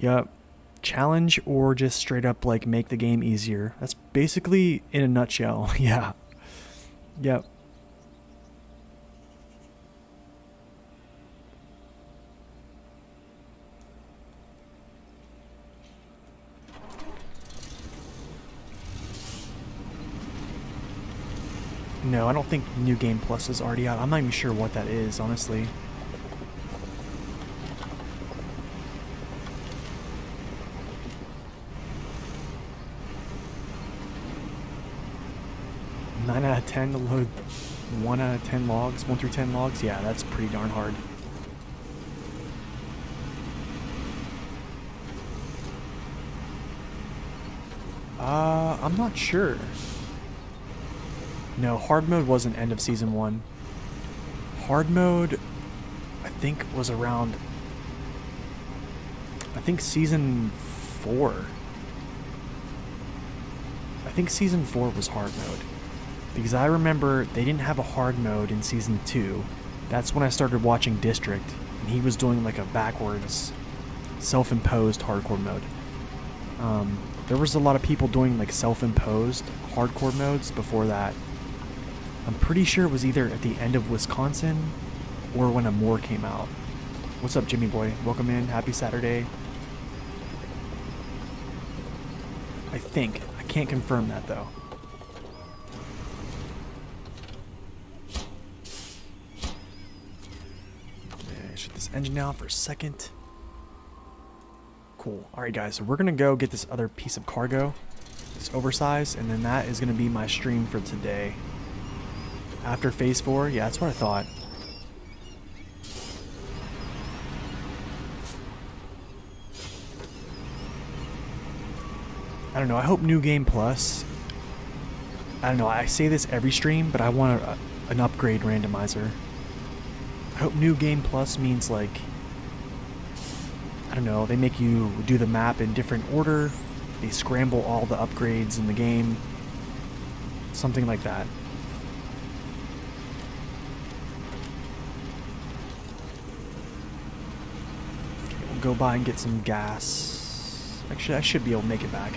Yep. challenge or just straight up like make the game easier. That's basically in a nutshell. yeah. Yep. No, I don't think New Game Plus is already out. I'm not even sure what that is, honestly. Nine out of ten to load one out of ten logs, one through ten logs. Yeah, that's pretty darn hard. Uh, I'm not sure. No, hard mode wasn't end of season one. Hard mode, I think, was around. I think season four. I think season four was hard mode. Because I remember they didn't have a hard mode in season two. That's when I started watching District, and he was doing like a backwards, self imposed hardcore mode. Um, there was a lot of people doing like self imposed hardcore modes before that. I'm pretty sure it was either at the end of Wisconsin or when a Amur came out. What's up, Jimmy boy? Welcome in. Happy Saturday. I think. I can't confirm that though. Engine down for a second. Cool. Alright guys, so we're gonna go get this other piece of cargo. It's oversized, and then that is gonna be my stream for today. After phase four? Yeah, that's what I thought. I don't know. I hope New Game Plus. I don't know. I say this every stream, but I want a, an upgrade randomizer. I hope New Game Plus means like. I don't know. They make you do the map in different order. They scramble all the upgrades in the game. Something like that. Okay, we'll go by and get some gas. Actually, I should be able to make it back.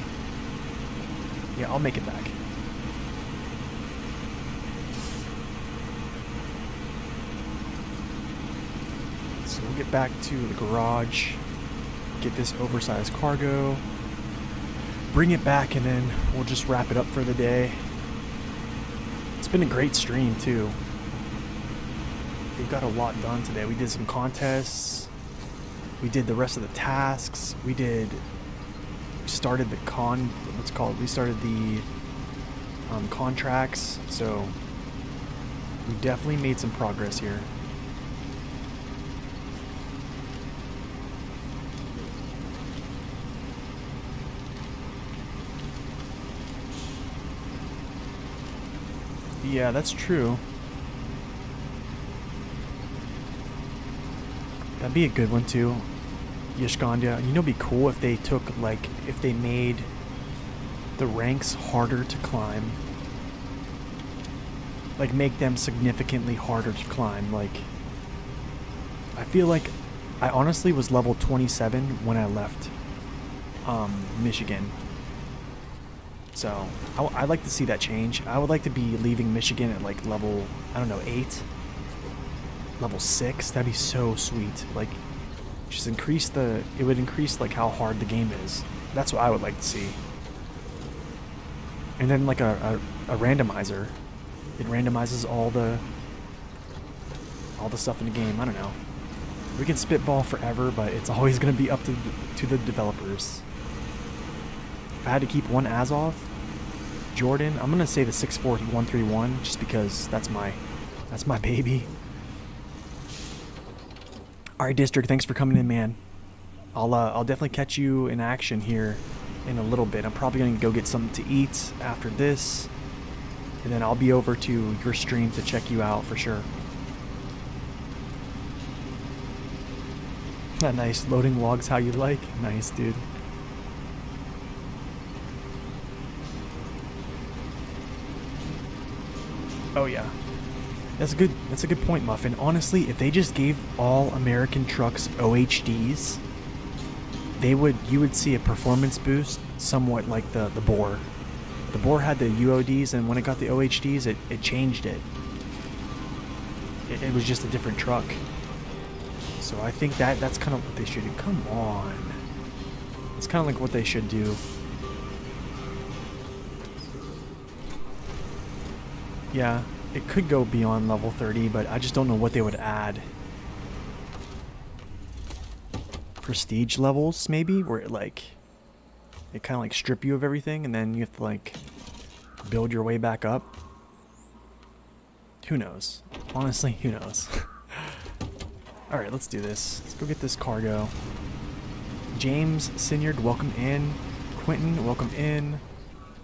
Yeah, I'll make it back. So we'll get back to the garage, get this oversized cargo, bring it back, and then we'll just wrap it up for the day. It's been a great stream, too. We've got a lot done today. We did some contests, we did the rest of the tasks. We did. Started the con. What's called? We started the um, contracts. So we definitely made some progress here. Yeah, that's true. That'd be a good one too. Yashkandia. You know, it'd be cool if they took like if they made the ranks harder to climb. Like make them significantly harder to climb. Like I feel like I honestly was level 27 when I left um, Michigan. So I, would like to see that change. I would like to be leaving Michigan at like level I don't know eight, level six. That'd be so sweet. Like just increase the, it would increase like how hard the game is. That's what I would like to see. And then like a, a, a randomizer. It randomizes all the, all the stuff in the game. I don't know. We can spitball forever, but it's always going to be up to, to the developers. If I had to keep one Azov, Jordan, I'm to say the 64131 just because that's my, that's my baby. All right, District, thanks for coming in, man. I'll uh, I'll definitely catch you in action here in a little bit. I'm probably gonna go get something to eat after this, and then I'll be over to your stream to check you out for sure. nice loading logs how you like. Nice, dude. Oh yeah. That's a good. That's a good point, Muffin. Honestly, if they just gave all American trucks OHDs, they would you would see a performance boost somewhat like the the Boar. The Boar had the UODs, and when it got the OHDs, it, it changed it. it. It was just a different truck. So I think that that's kind of what they should do. Come on. It's kind of like what they should do. Yeah, it could go beyond level 30, but I just don't know what they would add. Prestige levels, maybe? Where it, like, it kind of like strip you of everything and then you have to like build your way back up. Who knows? Honestly, who knows? Alright, let's do this. Let's go get this cargo. James Sinyard, welcome in. Quentin, welcome in.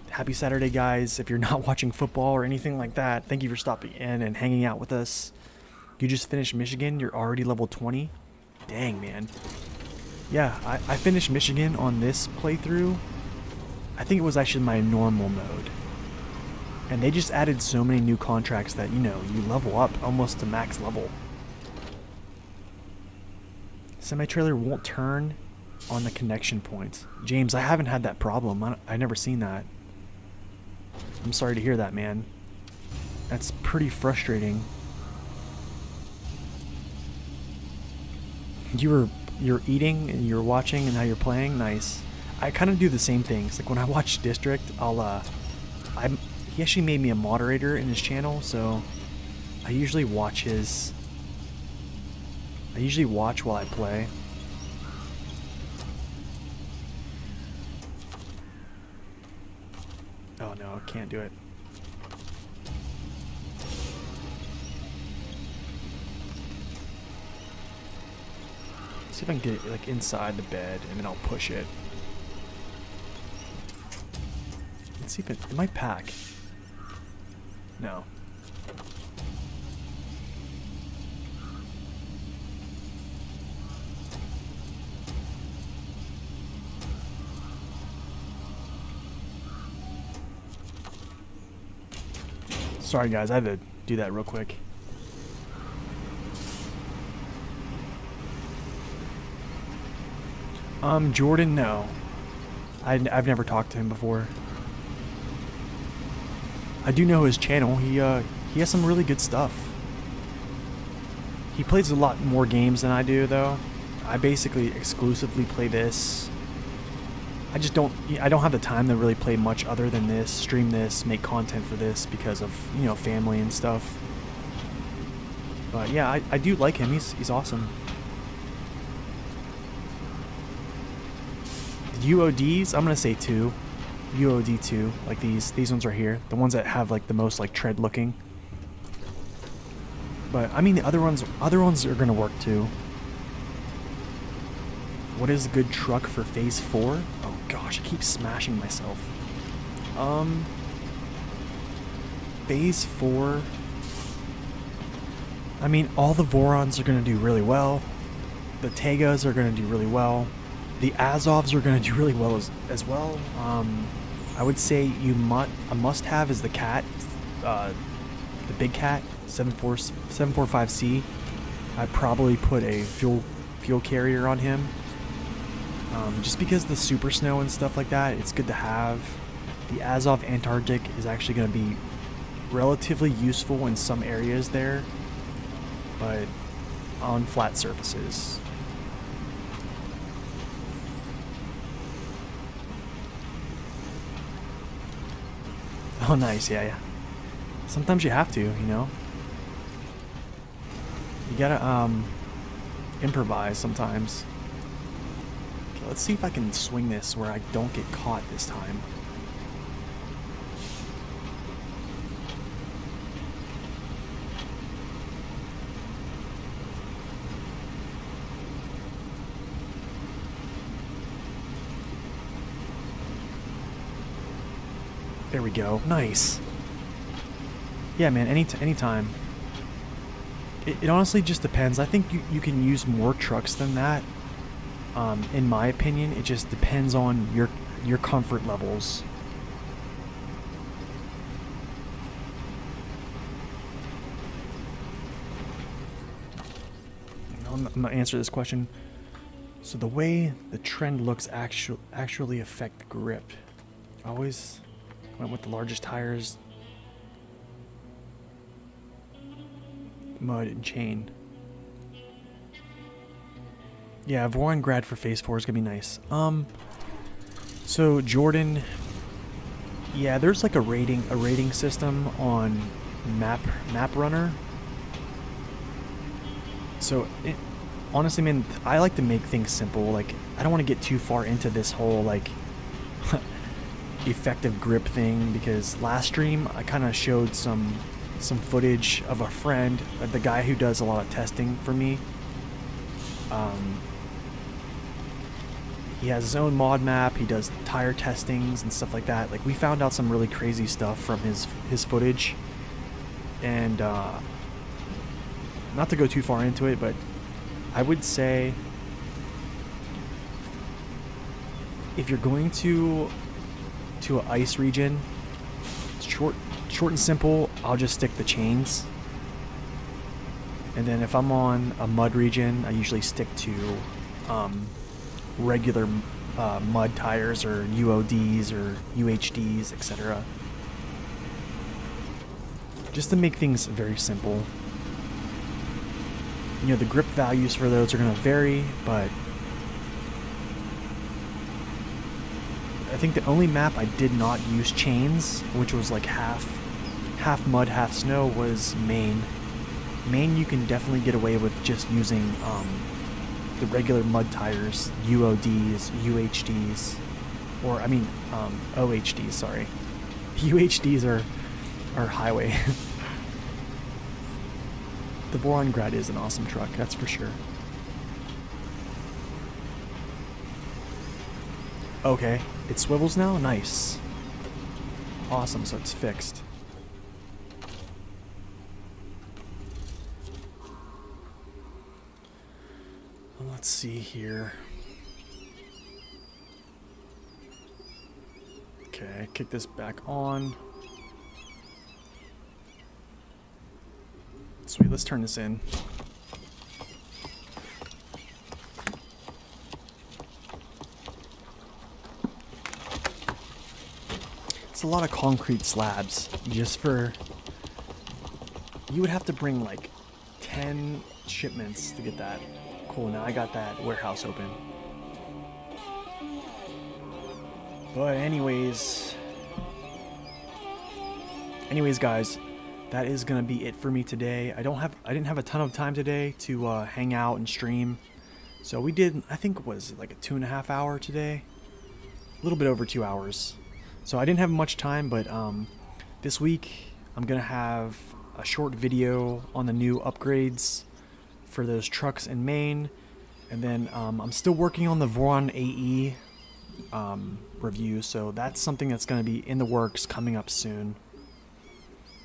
Happy Saturday, guys. If you're not watching football or anything like that, thank you for stopping in and hanging out with us. You just finished Michigan. You're already level 20. Dang, man. Yeah, I, I finished Michigan on this playthrough. I think it was actually my normal mode. And they just added so many new contracts that, you know, you level up almost to max level. Semi-trailer won't turn on the connection points. James, I haven't had that problem. I, I never seen that. I'm sorry to hear that, man. That's pretty frustrating. You were you're eating and you're watching and how you're playing. Nice. I kind of do the same things. Like when I watch District, I'll uh, I'm he actually made me a moderator in his channel, so I usually watch his. I usually watch while I play. Can't do it. See if I can get it like inside the bed and then I'll push it. Let's see if it, it might pack. No. Sorry guys, I had to do that real quick. Um, Jordan, no. I, I've never talked to him before. I do know his channel. He, uh, he has some really good stuff. He plays a lot more games than I do, though. I basically exclusively play this. I just don't, I don't have the time to really play much other than this, stream this, make content for this because of, you know, family and stuff. But yeah, I, I do like him. He's, he's awesome. UODs, I'm gonna say two. UOD two, like these these ones right here, the ones that have like the most like tread looking. But I mean the other ones other ones are gonna work too. What is a good truck for phase four? Gosh, I keep smashing myself. Um phase four. I mean all the Vorons are gonna do really well. The Taygas are gonna do really well. The Azovs are going to do really well as, as well. Um, I would say you must a must-have is the cat, uh, the big cat, 745C. I'd probably put a fuel fuel carrier on him. Um, just because the super snow and stuff like that, it's good to have. The Azov Antarctic is actually going to be relatively useful in some areas there, but on flat surfaces, Oh, nice. Yeah, yeah. Sometimes you have to, you know? You gotta, um, improvise sometimes. Let's see if I can swing this where I don't get caught this time. There we go. Nice. Yeah, man, any anytime. It, it honestly just depends. I think you, you can use more trucks than that. Um, in my opinion, it just depends on your your comfort levels. I'm, gonna answer this question. So the way the trend looks actual, actually affect grip. I always went with the largest tires, mud and chain. Yeah, Voron grad for phase four is gonna be nice. Um, so Jordan, yeah, there's like a rating a rating system on Map Map Runner. So it, honestly, man, I like to make things simple. Like I don't want to get too far into this whole like effective grip thing because last stream I kind of showed some some footage of a friend, the guy who does a lot of testing for me. Um, he has his own mod map. He does tire testings and stuff like that. Like we found out some really crazy stuff from his his footage, and uh, not to go too far into it, but I would say if you're going to to an ice region, short short and simple. I'll just stick the chains. And then if I'm on a mud region, I usually stick to um, regular uh, mud tires or UODs or UHDs, etc. Just to make things very simple. You know, the grip values for those are going to vary, but I think the only map I did not use chains, which was like half half mud, half snow, was Maine. Maine you can definitely get away with just using um, the regular mud tires, UODs, UHDs, or I mean um, OHDs. Sorry, UHDs are are highway. the Vorongrad is an awesome truck, that's for sure. Okay, it swivels now? Nice. Awesome, so it's fixed. Let's see here. Okay, kick this back on. Sweet, let's turn this in. It's a lot of concrete slabs just for... You would have to bring like 10 shipments to get that. Cool, now I got that warehouse open. But anyways... Anyways, guys, that is gonna be it for me today. I don't have, I didn't have a ton of time today to uh, hang out and stream, so we did. I think it was like a two and a half hour today, a little bit over two hours. So I didn't have much time, but um, this week I'm gonna have a short video on the new upgrades for those trucks in Maine, and then um, I'm still working on the Voron AE um, review, so that's something that's gonna be in the works coming up soon.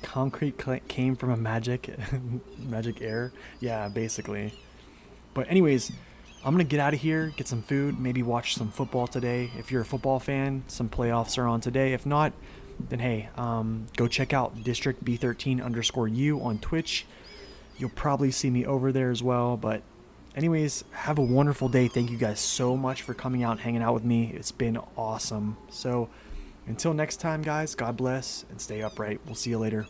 Concrete came from a magic, magic air, yeah, basically. But anyways. I'm going to get out of here, get some food, maybe watch some football today. If you're a football fan, some playoffs are on today. If not, then hey, um, go check out District B13 underscore U on Twitch. You'll probably see me over there as well. But, anyways, have a wonderful day. Thank you guys so much for coming out and hanging out with me. It's been awesome. So, until next time, guys, God bless and stay upright. We'll see you later.